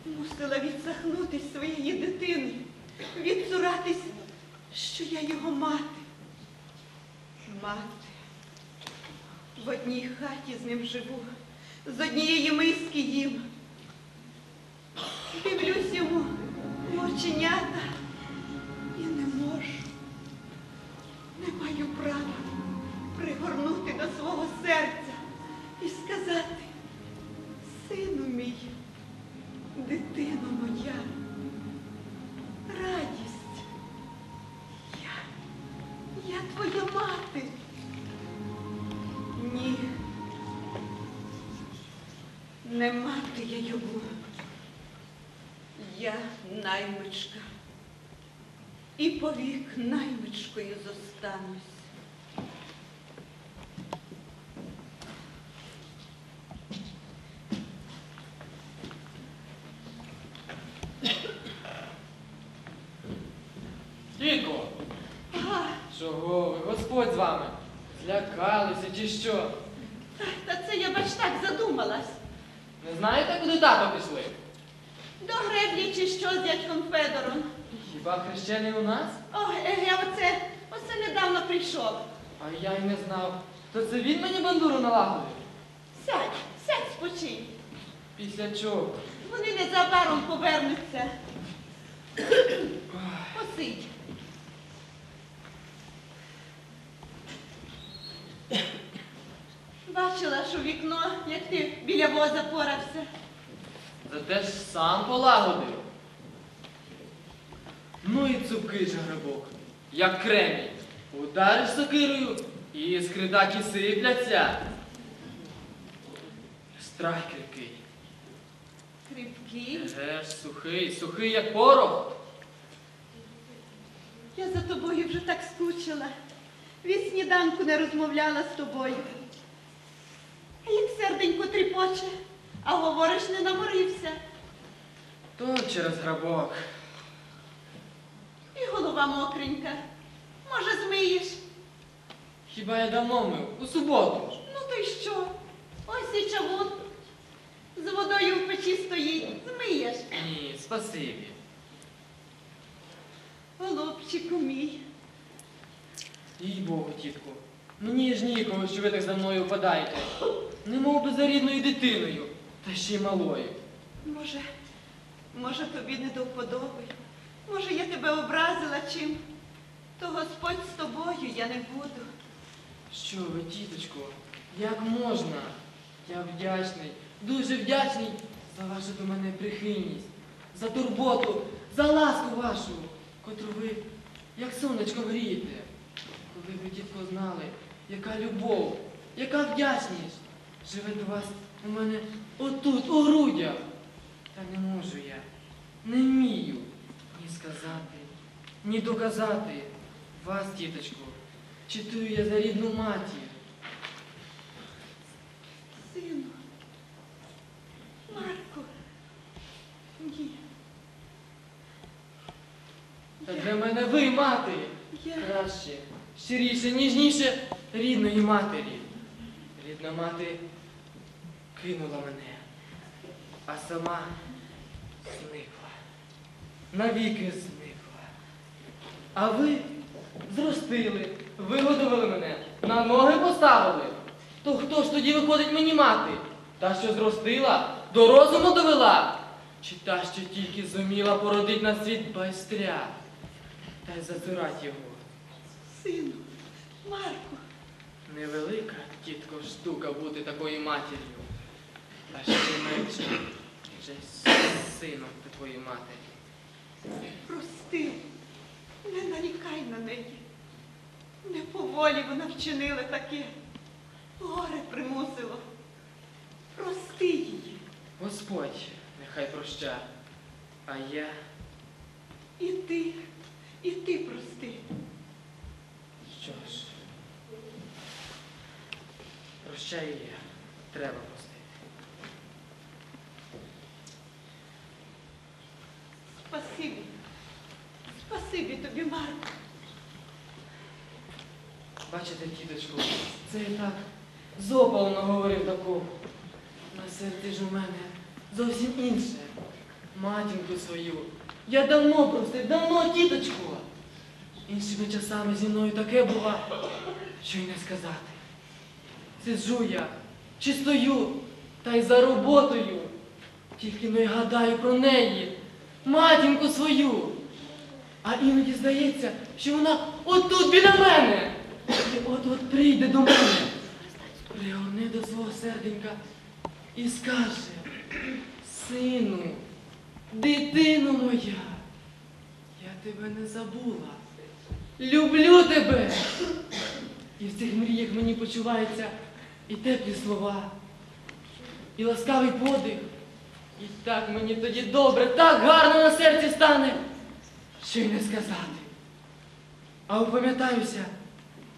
[SPEAKER 5] Мусила відсахнутись своєї дитини, відцуратись, що я його мати. Мати. В одній хаті з ним живу, з однієї миски їм. Дивлюсь йому в оченята і не можу, не маю права пригорнути до свого серця і сказати, сину мій, дитино моя, радість, я, я твоя мати. Ні. Не мати я його. Я наймичка. І повік наймичкою зостанусь.
[SPEAKER 11] Тіко, чого ви, Господь з вами? Злякалися чи що?
[SPEAKER 5] та це я бач так задумалась.
[SPEAKER 11] Не знаєте, куди тато пішли?
[SPEAKER 5] До греблі чи що з дядьком Федором.
[SPEAKER 11] Хіба хрещений у нас?
[SPEAKER 5] Ой, еге, оце, оце недавно прийшов.
[SPEAKER 11] А я й не знав. То це він мені бандуру налагодив?
[SPEAKER 5] Сядь, сядь, спочинь.
[SPEAKER 11] Після чого?
[SPEAKER 5] Вони незабаром повернуться. Посидь. Бачила, що вікно, як ти біля воза порався.
[SPEAKER 11] Зате ж сам полагодив. Ну і цупкий же грибок, як кремінь. Удариш сокирою, і і сипляться. Страх кріпкий.
[SPEAKER 5] Кріпкий.
[SPEAKER 11] Еге ж, сухий, сухий, як порох.
[SPEAKER 5] Я за тобою вже так скучила. Від сніданку не розмовляла з тобою. А як серденько тріпоче, а говориш, не наморився.
[SPEAKER 11] То через грабок.
[SPEAKER 5] І голова мокренька. Може, змиєш?
[SPEAKER 11] Хіба я давно мив? У суботу ж.
[SPEAKER 5] Ну то й що? Ось і чавун. З водою в печі стоїть. Змиєш.
[SPEAKER 11] Ні, спасибі.
[SPEAKER 5] Голубчику мій.
[SPEAKER 11] Їй Богу, тітку. Мені ж ніколи, що ви так за мною впадаєте. Не мов би за рідною дитиною, та ще й малою.
[SPEAKER 5] Може, може тобі не до вподоби? Може, я тебе образила чим? То Господь з тобою я не буду.
[SPEAKER 11] Що ви, тіточко, як можна? Я вдячний, дуже вдячний за вашу до мене прихильність, за турботу, за ласку вашу, котру ви, як сонечко, грієте. Коли ви, тітко, знали, яка любов, яка вдячність живе до вас у мене отут, у грудях. Та не можу я, не вмію ні сказати, ні доказати вас, тіточко, читую я за рідну матір.
[SPEAKER 5] Сину. Марко. Ні.
[SPEAKER 11] Та для мене ви, мати,
[SPEAKER 5] Я.
[SPEAKER 11] краще, щиріше, ніжніше рідної матері. Рідна мати кинула мене, а сама зникла. Навіки зникла. А ви зростили, вигодували мене, на ноги поставили. То хто ж тоді виходить мені мати? Та, що зростила, до розуму довела? Чи та, що тільки зуміла породить на світ байстря? Та й зацурать його.
[SPEAKER 5] Сину. Марко.
[SPEAKER 11] Невелика, тітко, штука бути такою матір'ю. А ще менше вже сином такої матері.
[SPEAKER 5] Прости, не нарікай на неї. Не поволі вона вчинила таке. Горе примусило. Прости її.
[SPEAKER 11] Господь нехай проща, а я
[SPEAKER 5] І ти, і ти прости.
[SPEAKER 11] що ж? Прощаю я, треба
[SPEAKER 5] Спасибі. Спасибі тобі, Марко.
[SPEAKER 11] Бачите, тіточку, це я так зопалом наговорив такого. На серці ж у мене зовсім інше. Матінку свою. Я давно простив, давно, тіточку. Іншими часами зі мною таке бува, що й не сказати. Сиджу я, чи стою, та й за роботою. Тільки й гадаю про неї, матінку свою. А іноді здається, що вона отут біля мене. І от-от прийде до мене, пригорне до свого серденька і скаже, сину, дитино моя, я тебе не забула. Люблю тебе. І в цих мріях мені почуваються і теплі слова, і ласкавий подих. І так мені тоді добре, так гарно на серці стане, що й не сказати. А опам'ятаюся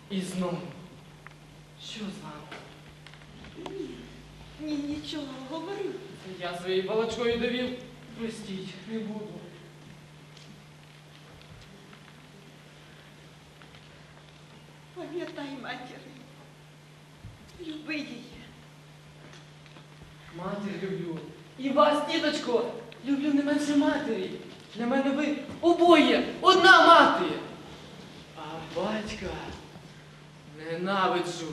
[SPEAKER 11] і знову. Що з вами?
[SPEAKER 5] Ні, нічого, говори.
[SPEAKER 11] Я своєю балачкою довів. Простіть, не буду.
[SPEAKER 5] Пам'ятай матір. Люби її.
[SPEAKER 11] Матір люблю. І вас, тіточко, люблю не менше матері. Для мене ви обоє одна мати. А батька ненавиджу.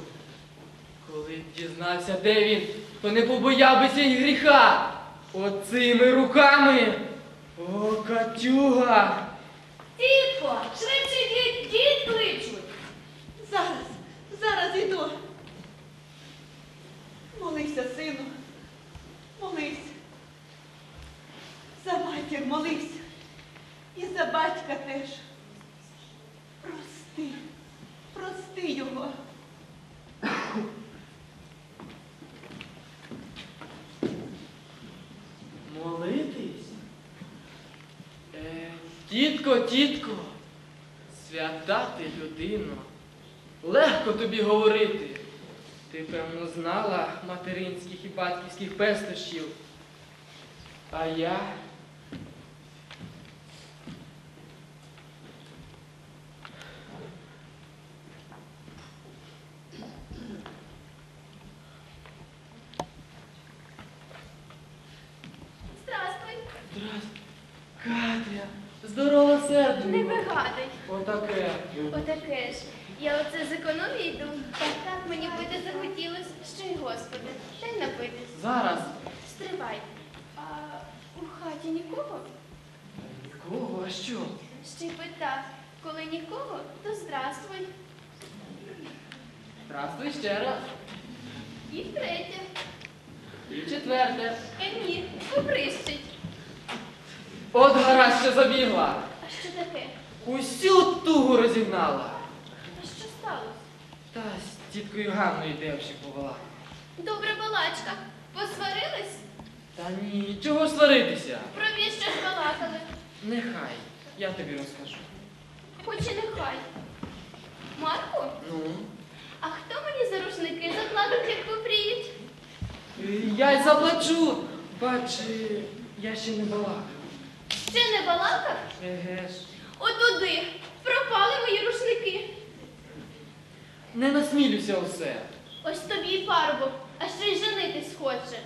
[SPEAKER 11] Коли дізнався, де він, то не побояв бися й гріха. Оцими руками. О, Катюга!
[SPEAKER 2] Тітко, швидше дід, дід кличуть.
[SPEAKER 5] Зараз, зараз іду. Молися, сину. Молись. За матір молись. І за батька теж. Прости, прости його.
[SPEAKER 11] Молитись? Е, тітко, тітко, свята ти людино, легко тобі говорити. Ти, певно, знала материнських і батьківських пестощів. А я. Отаке.
[SPEAKER 8] Отаке ж. Я оце з економії йду. Так так мені пити захотілось, що й господи. Та й напитись.
[SPEAKER 11] Зараз.
[SPEAKER 8] Стривай. А у хаті нікого?
[SPEAKER 11] Кого? А що?
[SPEAKER 8] Ще й питав. Коли нікого, то здравствуй.
[SPEAKER 11] Здравствуй ще раз.
[SPEAKER 8] І втретє.
[SPEAKER 11] І четверте.
[SPEAKER 8] Е, ні, поприщить.
[SPEAKER 11] От гаразд ще забігла.
[SPEAKER 8] А що таке?
[SPEAKER 11] Усю тугу розігнала.
[SPEAKER 8] А що сталося?
[SPEAKER 11] Та з тіткою Ганною девші повела.
[SPEAKER 8] Добра балачка. Посварились?
[SPEAKER 11] Та ні, чого сваритися?
[SPEAKER 8] Про віщо ж балакали?
[SPEAKER 11] Нехай, я тобі розкажу.
[SPEAKER 8] Хоч і нехай. Марко,
[SPEAKER 11] Ну,
[SPEAKER 8] а хто мені за рушники заплатить, як попріють?
[SPEAKER 11] е, я й заплачу. Бач, я ще не балакав.
[SPEAKER 8] Ще не балакав?
[SPEAKER 11] Еге ж.
[SPEAKER 8] Отуди. Пропали мої рушники.
[SPEAKER 11] Не насмілюся усе.
[SPEAKER 8] Ось тобі й парубок, а ще й женитись хоче.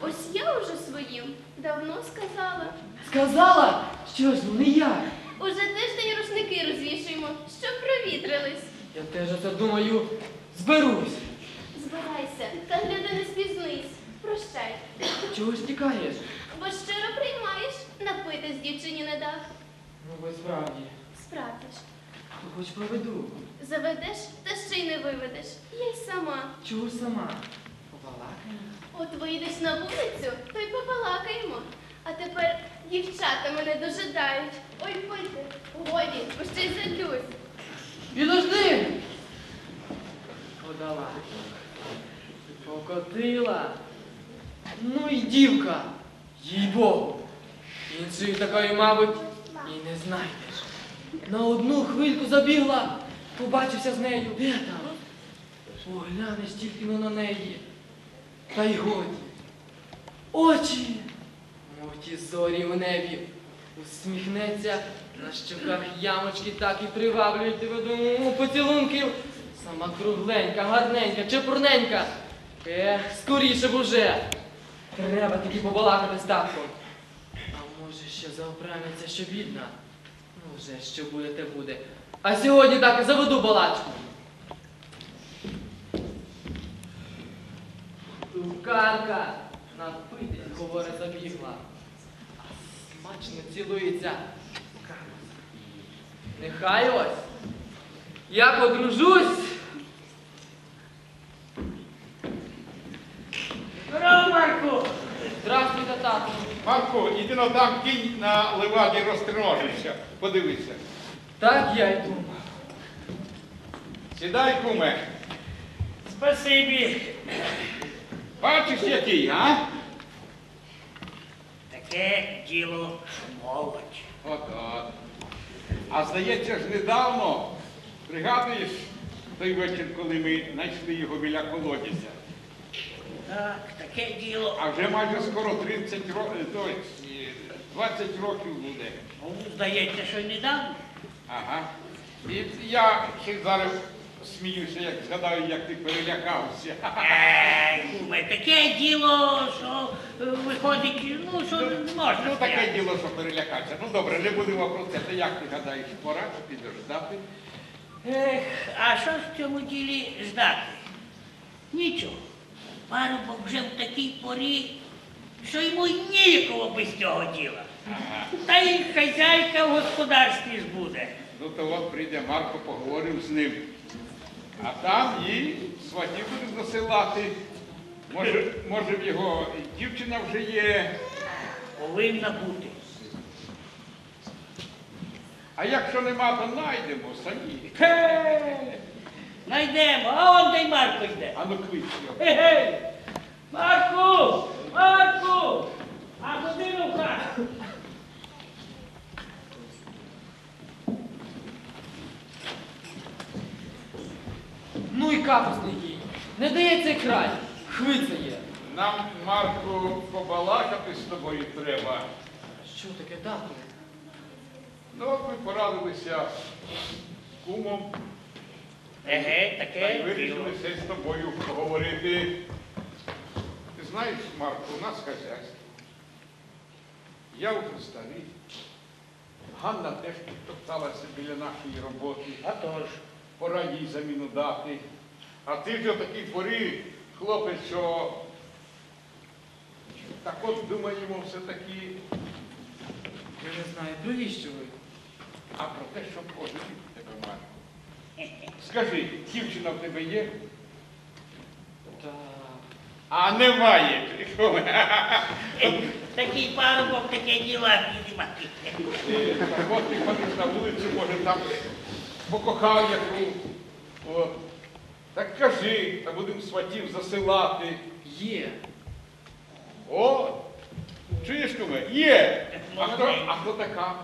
[SPEAKER 8] Ось я уже своїм давно сказала.
[SPEAKER 11] Сказала, що ж, ну не я.
[SPEAKER 8] Уже тиждень рушники розвішуємо, щоб провітрились.
[SPEAKER 11] Я теж оце думаю, зберусь.
[SPEAKER 8] Збирайся, та гляди не спізнись. Прощай.
[SPEAKER 11] Чого ж тікаєш?
[SPEAKER 8] Бо щиро приймаєш, напитись дівчині не дав.
[SPEAKER 11] Ну, ви справді,
[SPEAKER 8] Справді ж.
[SPEAKER 11] то хоч проведу.
[SPEAKER 8] Заведеш, та ще й не виведеш. Я й сама.
[SPEAKER 11] Чого сама? Побалакаємо.
[SPEAKER 8] От вийдеш на вулицю, то й побалакаємо. А тепер дівчата мене дожидають. Ой, пити, годі, бо ще й залюсь.
[SPEAKER 11] Підожди! Подала. Покотила. Ну і дівка, їй Богу. Іншої такої, мабуть, і не знайдеш. На одну хвильку забігла, побачився з нею. Де там? Поглянеш тільки на неї. Та й годі. Очі, мов ті зорі в небі. Усміхнеться, на щоках ямочки так і приваблюють тебе до поцілунків. Сама кругленька, гарненька, чепурненька. Ех, скоріше б уже. Треба таки побалакати з татком. Може ще що бідна. Ну вже що буде, те буде. А сьогодні так і заведу балачку. Туканка, напитись, говорить, забігла. А смачно цілується. Нехай ось. Я подружусь.
[SPEAKER 3] Здорово, Марку!
[SPEAKER 11] Здравствуйте, тату.
[SPEAKER 1] Марко, іди на там кінь на леваді розтриножишся. Подивися.
[SPEAKER 11] Так я й думав.
[SPEAKER 1] Сідай, куме.
[SPEAKER 3] Спасибі.
[SPEAKER 1] Бачиш, який, а?
[SPEAKER 3] Таке діло що молодь.
[SPEAKER 1] От-от. А здається ж, недавно, пригадуєш той вечір, коли ми знайшли його біля колодязя.
[SPEAKER 3] Так, таке діло.
[SPEAKER 1] А вже майже скоро 30 років, 20 років буде.
[SPEAKER 3] Ну, здається, що й недавно.
[SPEAKER 1] Ага. І я ще зараз сміюся, як згадаю, як ти перелякався.
[SPEAKER 3] Е, куме, таке діло, що е, виходить, ну, що не можна.
[SPEAKER 1] Ну, таке
[SPEAKER 3] сказати.
[SPEAKER 1] діло, що перелякався. Ну добре, не будемо про це. Ти як ти гадаєш, пора підождати?
[SPEAKER 3] Ех, а що ж в цьому ділі ждати? Нічого. Парубок вже в такій порі, що йому й ніякого без цього діла. Та й хазяйка в господарстві ж буде.
[SPEAKER 1] Ну то от прийде Марко, поговоримо з ним. А там і сватів будемо засилати. Може, може в його і дівчина вже є.
[SPEAKER 3] Повинна бути.
[SPEAKER 1] А якщо нема, то знайдемо самі.
[SPEAKER 3] Хе! Найдемо, а он де й Марко йде.
[SPEAKER 1] А ну клич його.
[SPEAKER 3] Гей! Марку! Марку! А куди ви?
[SPEAKER 11] Ну і капусний кінь. Не дає цей край. Хвицає.
[SPEAKER 1] Нам, Марко, побалакати з тобою треба.
[SPEAKER 11] Що таке тату?
[SPEAKER 1] Ну, от ми порадилися з кумом.
[SPEAKER 3] Еге,
[SPEAKER 1] Та
[SPEAKER 3] таке діло.
[SPEAKER 1] вирішили все з тобою поговорити. Ти знаєш, Марко, у нас хазяйство. Я вже старий. Ганна теж підтопталася біля нашої роботи.
[SPEAKER 3] А то ж.
[SPEAKER 1] Пора їй заміну дати. А ти ж такий порі, хлопець, що так от думаємо все-таки
[SPEAKER 11] Я не знаю, навіщо ви?
[SPEAKER 1] а про те, що пожити тебе мати. Скажи, дівчина в тебе є? А немає.
[SPEAKER 3] Такий парубок, таке діла і немає.
[SPEAKER 1] Е, от ти ходиш на вулицю, може там покохав яку. От. Так кажи, та будемо сватів засилати.
[SPEAKER 11] є.
[SPEAKER 1] О, чуєш куме? Є. А хто, а хто така?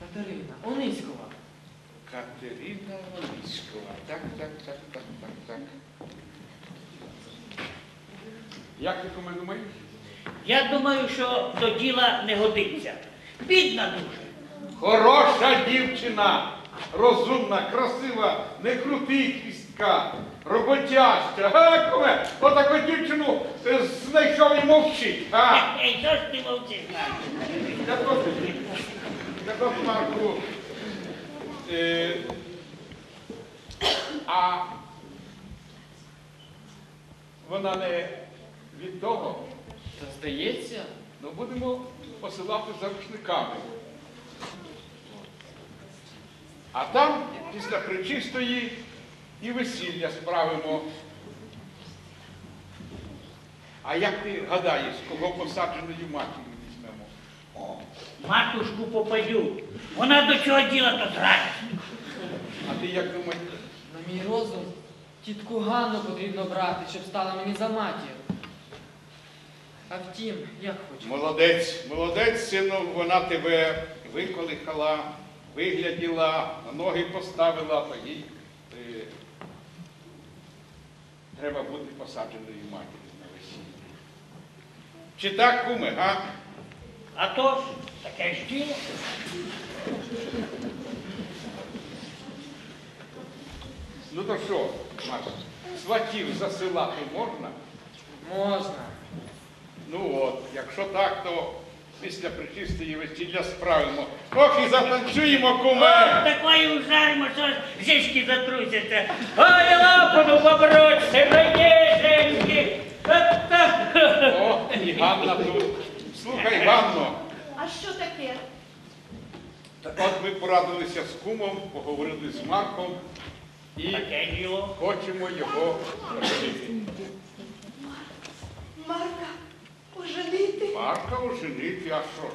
[SPEAKER 11] Катерина, Ониськова.
[SPEAKER 1] Катерина Лоніськова. Так, так, так, так, так, так. Як ти куме думаєш?
[SPEAKER 3] Я думаю, що до діла не годиться. Бідна дуже.
[SPEAKER 1] Хороша дівчина, розумна, красива, не крутий хвістка, роботяща. Га, куме, отаку дівчину е, знайшов і мовчить.
[SPEAKER 3] Ей, що ж ти мовчиш?
[SPEAKER 1] Так от, так от, Марку, а вона не від того,
[SPEAKER 11] Та здається,
[SPEAKER 1] ну будемо посилати за рушниками. А там, після причистої, і весілля справимо. А як ти гадаєш, кого посадженою візьмемо?
[SPEAKER 3] Матушку попадю. Вона до чого діла, то зрадить.
[SPEAKER 1] А ти як думаєш?
[SPEAKER 11] на мій розум, тітку Ганну потрібно брати, щоб стала мені за матір. А втім, як хочу.
[SPEAKER 1] Молодець, молодець, сину, вона тебе виколихала, вигляділа, на ноги поставила, то їй е, треба бути посадженою матір'ю на весіллі. Чи так, куме, га?
[SPEAKER 3] А то ж, таке ж діло.
[SPEAKER 1] Ну то що, Маш, сватів засилати можна?
[SPEAKER 11] Можна.
[SPEAKER 1] Ну от, якщо так, то після причистої весілля справимо. Ох, і затанцюємо,
[SPEAKER 3] О,
[SPEAKER 1] куме!
[SPEAKER 3] такої ужаримо, що ж жишки затрусяться. Ой, лапану поброчся, дає женьки.
[SPEAKER 1] О, і Ганна тут. Слухай, Ганно,
[SPEAKER 5] А що таке?
[SPEAKER 1] так от ми порадилися з кумом, поговорили з Марком і
[SPEAKER 3] Таке діло.
[SPEAKER 1] хочемо його оженити.
[SPEAKER 5] Марка, оженити?
[SPEAKER 1] Марка оженити, а що ж?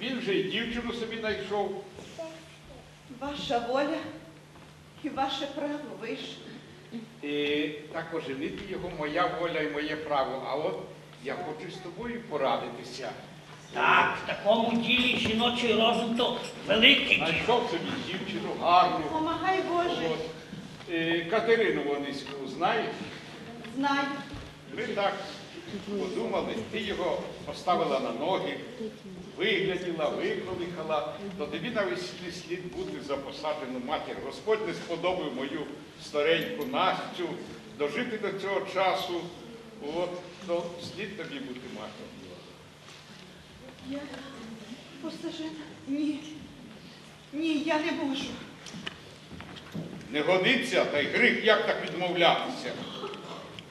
[SPEAKER 1] Він вже й дівчину собі знайшов.
[SPEAKER 5] Ваша воля і ваше право ви ж.
[SPEAKER 1] І так оженити його моя воля і моє право. А от я хочу з тобою порадитися.
[SPEAKER 3] Так, в такому ділі жіночий розум то велике діло.
[SPEAKER 1] Знайшов собі дівчину гарну.
[SPEAKER 5] Помагай Боже.
[SPEAKER 1] От. Е, Катерину Вониську знаєш?
[SPEAKER 5] Знаю.
[SPEAKER 1] Ми так подумали, ти його поставила на ноги, вигляділа, виколихала, то тобі на весіллі слід бути за посаджену матір. Господь не сподобав мою стареньку Настю, дожити до цього часу, от, то слід тобі бути матір'ю.
[SPEAKER 5] Я посажена? Ні. Ні, я не можу.
[SPEAKER 1] Не годиться, та й гріх, як так відмовлятися.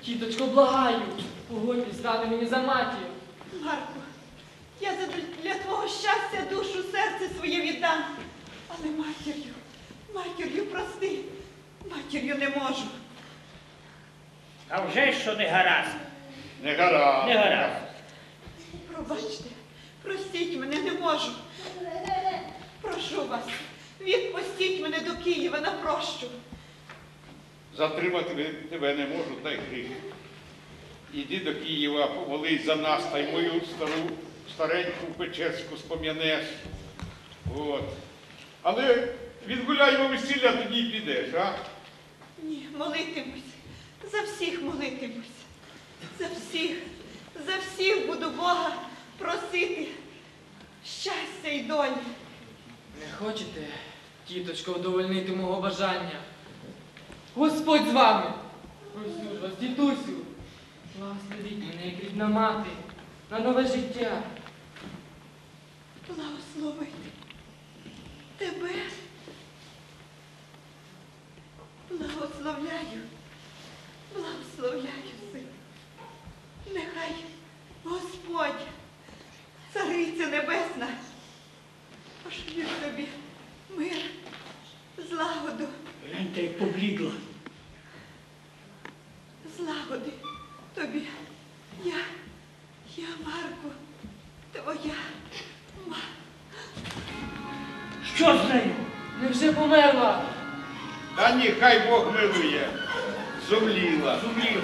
[SPEAKER 11] Тіточко, благаю, погодьтесь стати мені за матір.
[SPEAKER 5] Марко, я для твого щастя душу, серце своє віддам. Але матір'ю, матір'ю прости, матір'ю не можу.
[SPEAKER 3] А вже що не гаразд.
[SPEAKER 1] Не гаразд.
[SPEAKER 3] Не гаразд.
[SPEAKER 5] Пробачте, простіть мене, не можу. Прошу вас, відпустіть мене до Києва на прощу.
[SPEAKER 1] Затримати тебе не можу, та й гріх. Іди до Києва, помолись за нас, та й мою стару, стареньку Печерську спом'янеш. От. Але відгуляємо весілля, тоді й підеш, а?
[SPEAKER 5] Ні, молитимусь, за всіх молитимусь. За всіх, за всіх буду Бога просити щастя й долі.
[SPEAKER 11] Не хочете, тіточко, вдовольнити мого бажання? Господь з вами! Просю ж вас, дідусю, благословіть мене, як рідна мати, на нове життя.
[SPEAKER 5] Благослови. благословити тебе. Благословляю, благословляю. Нехай Господь, Цариця Небесна, пошлють тобі мир, злагоду,
[SPEAKER 3] Гляньте, як поблідла.
[SPEAKER 5] злагоди тобі. Я, я, Марко, твоя ма.
[SPEAKER 3] Що з нею?
[SPEAKER 11] Невже померла?
[SPEAKER 1] Та ні, хай Бог милує. Зумліла.
[SPEAKER 3] Зумлів.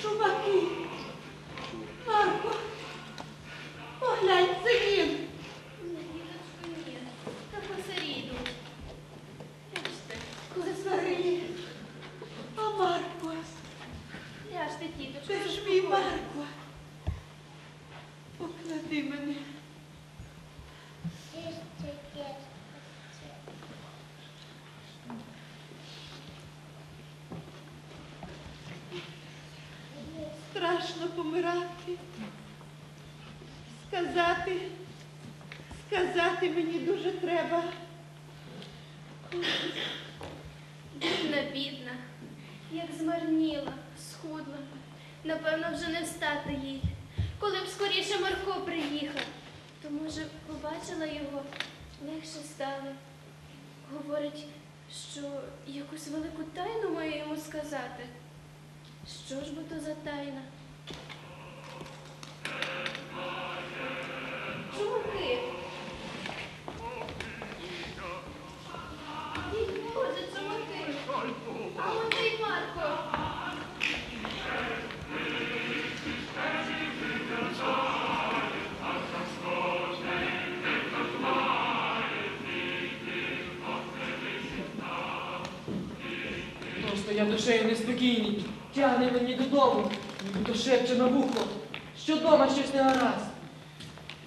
[SPEAKER 5] Chubaki, Marco, hola. Страшно помирати. Сказати, сказати мені дуже треба.
[SPEAKER 8] Бідна, бідна, як змарніла, схудла. Напевно, вже не встати їй. Коли б скоріше Марко приїхав, то, може, побачила його, легше стало. Говорить, що якусь велику тайну маю йому сказати. Що ж бо то за тайна?
[SPEAKER 11] Я душею неспокійний. Тягне мені додому, нібито шепче на вухо, що дома щось не гаразд.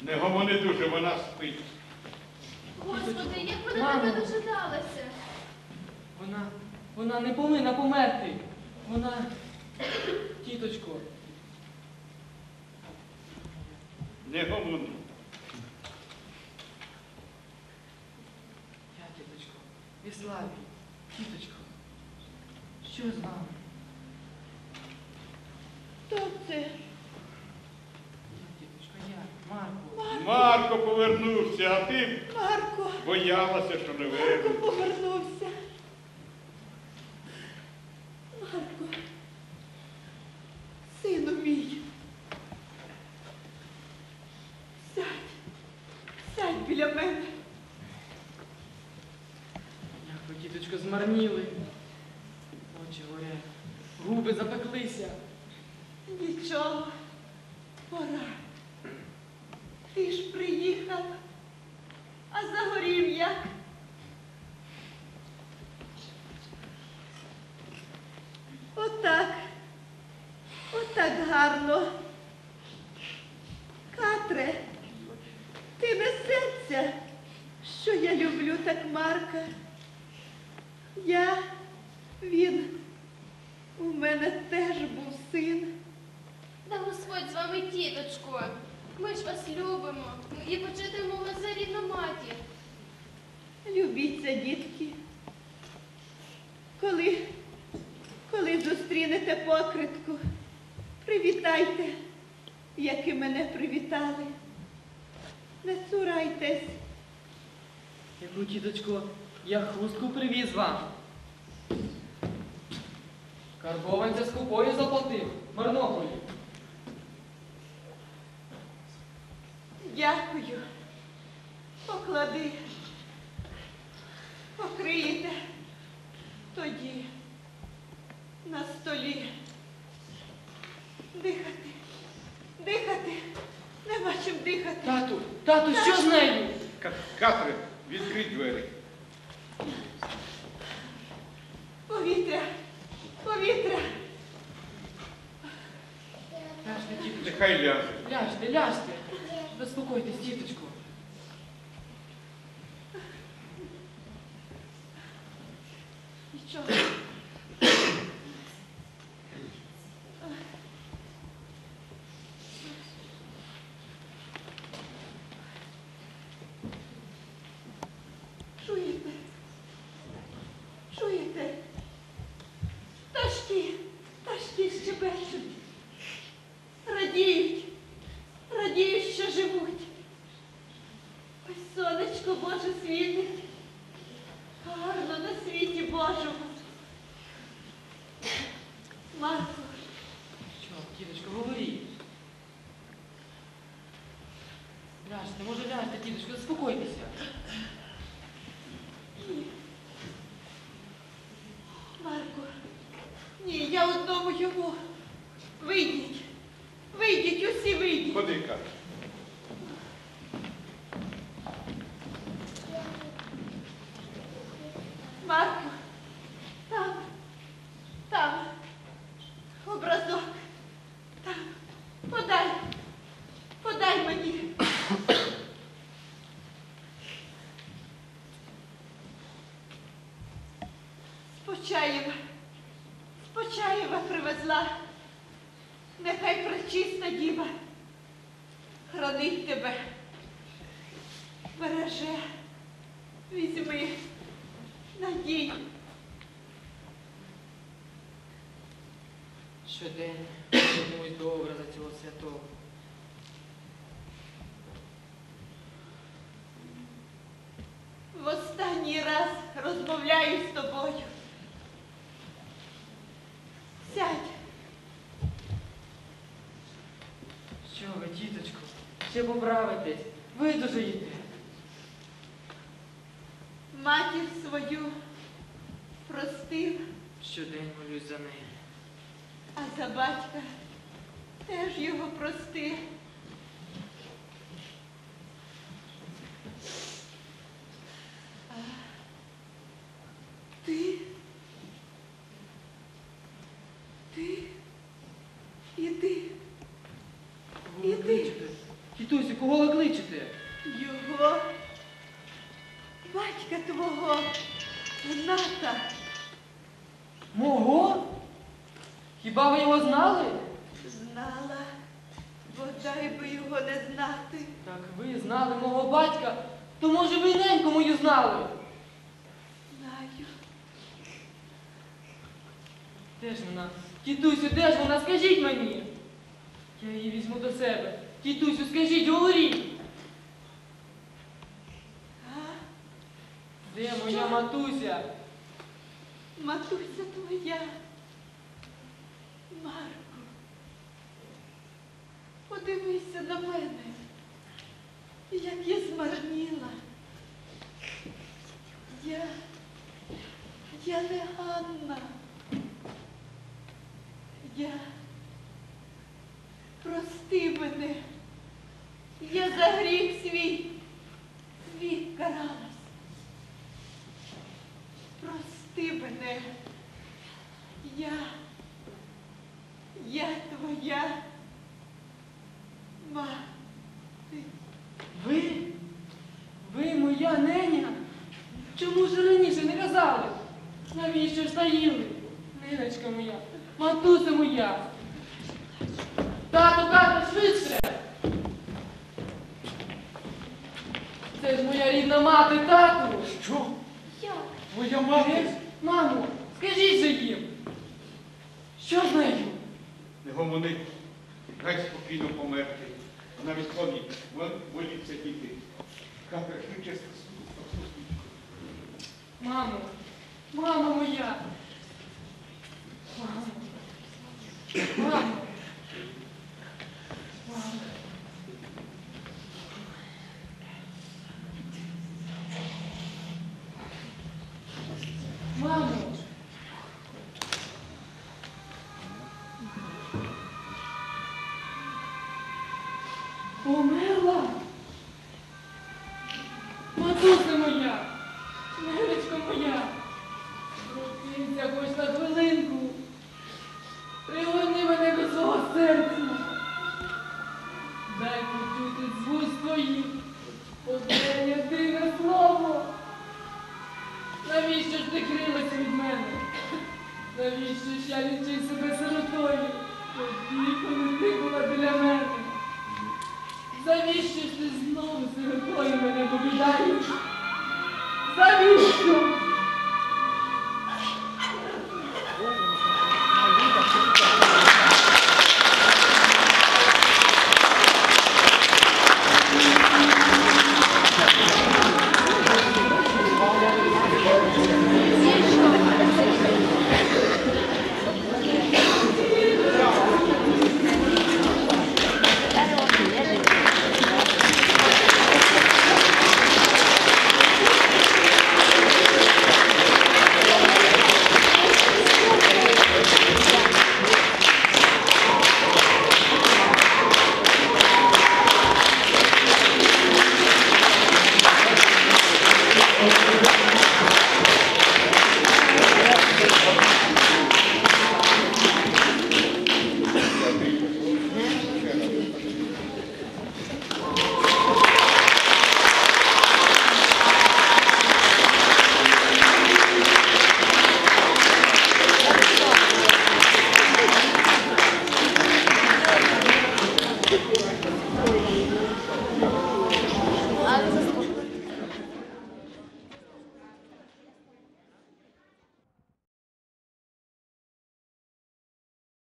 [SPEAKER 1] Не гомони дуже, вона повернувся, а ти
[SPEAKER 5] Марко.
[SPEAKER 1] боялася, що не
[SPEAKER 5] вийде.
[SPEAKER 1] Марко
[SPEAKER 5] повернувся. Марко, сину мій. Я
[SPEAKER 11] хустку привіз вам. Карбованця з купою заплатив, Марнополі.
[SPEAKER 5] дякую. Поклади, покриєте тоді на столі. Дихати, дихати, нема чим дихати.
[SPEAKER 11] Тату, тату, що з нею?
[SPEAKER 1] Ка-
[SPEAKER 11] Щодень комусь добре за цього святого.
[SPEAKER 5] в останній раз розмовляю з тобою. Сядь,
[SPEAKER 11] Що ви, тіточко, ще поправитесь, видужаєте.
[SPEAKER 5] матір свою простив,
[SPEAKER 11] Щодень молюсь за неї.
[SPEAKER 5] а за батька теж його простив. А ти, ти, іди,
[SPEAKER 11] Кого ви
[SPEAKER 5] Іди.
[SPEAKER 11] кличете? Тітусю, кого ви кличете?
[SPEAKER 5] його, батька твого, Ната.
[SPEAKER 11] Мого? Хіба ви його знали?
[SPEAKER 5] Знала, бодай би його не знати.
[SPEAKER 11] Так ви знали мого батька, то може ви й неньку мою знали?
[SPEAKER 5] Знаю,
[SPEAKER 11] Де ж вона? Тітусю, де ж вона? Скажіть мені. Я її візьму до себе. Тітусю, скажіть, говоріть. Де моя матуся?
[SPEAKER 5] Матуся твоя, Марко, Подивися на мене, як я змарніла. Я, я не Ганна. Я, прости мене. Я за гріх свій світ каралась. Прости мене. Я, я твоя мати.
[SPEAKER 11] Ви? Ви моя неня? Чому ж раніше не казали? Навіщо ж таїли? Ниночка моя, матуся моя. Тату, тату, швидше! Це ж моя рідна мати, тату!
[SPEAKER 1] Що?
[SPEAKER 8] Як?
[SPEAKER 1] Твоя мати?
[SPEAKER 11] Мамо, скажіть же їм. Що з нею?
[SPEAKER 1] Не гомонить, Дай спокійно померти. Вона відходить. Вон воліться діти. Катя, швидше.
[SPEAKER 11] Мамо, мамо моя. Мамо. Мамо. Мамо.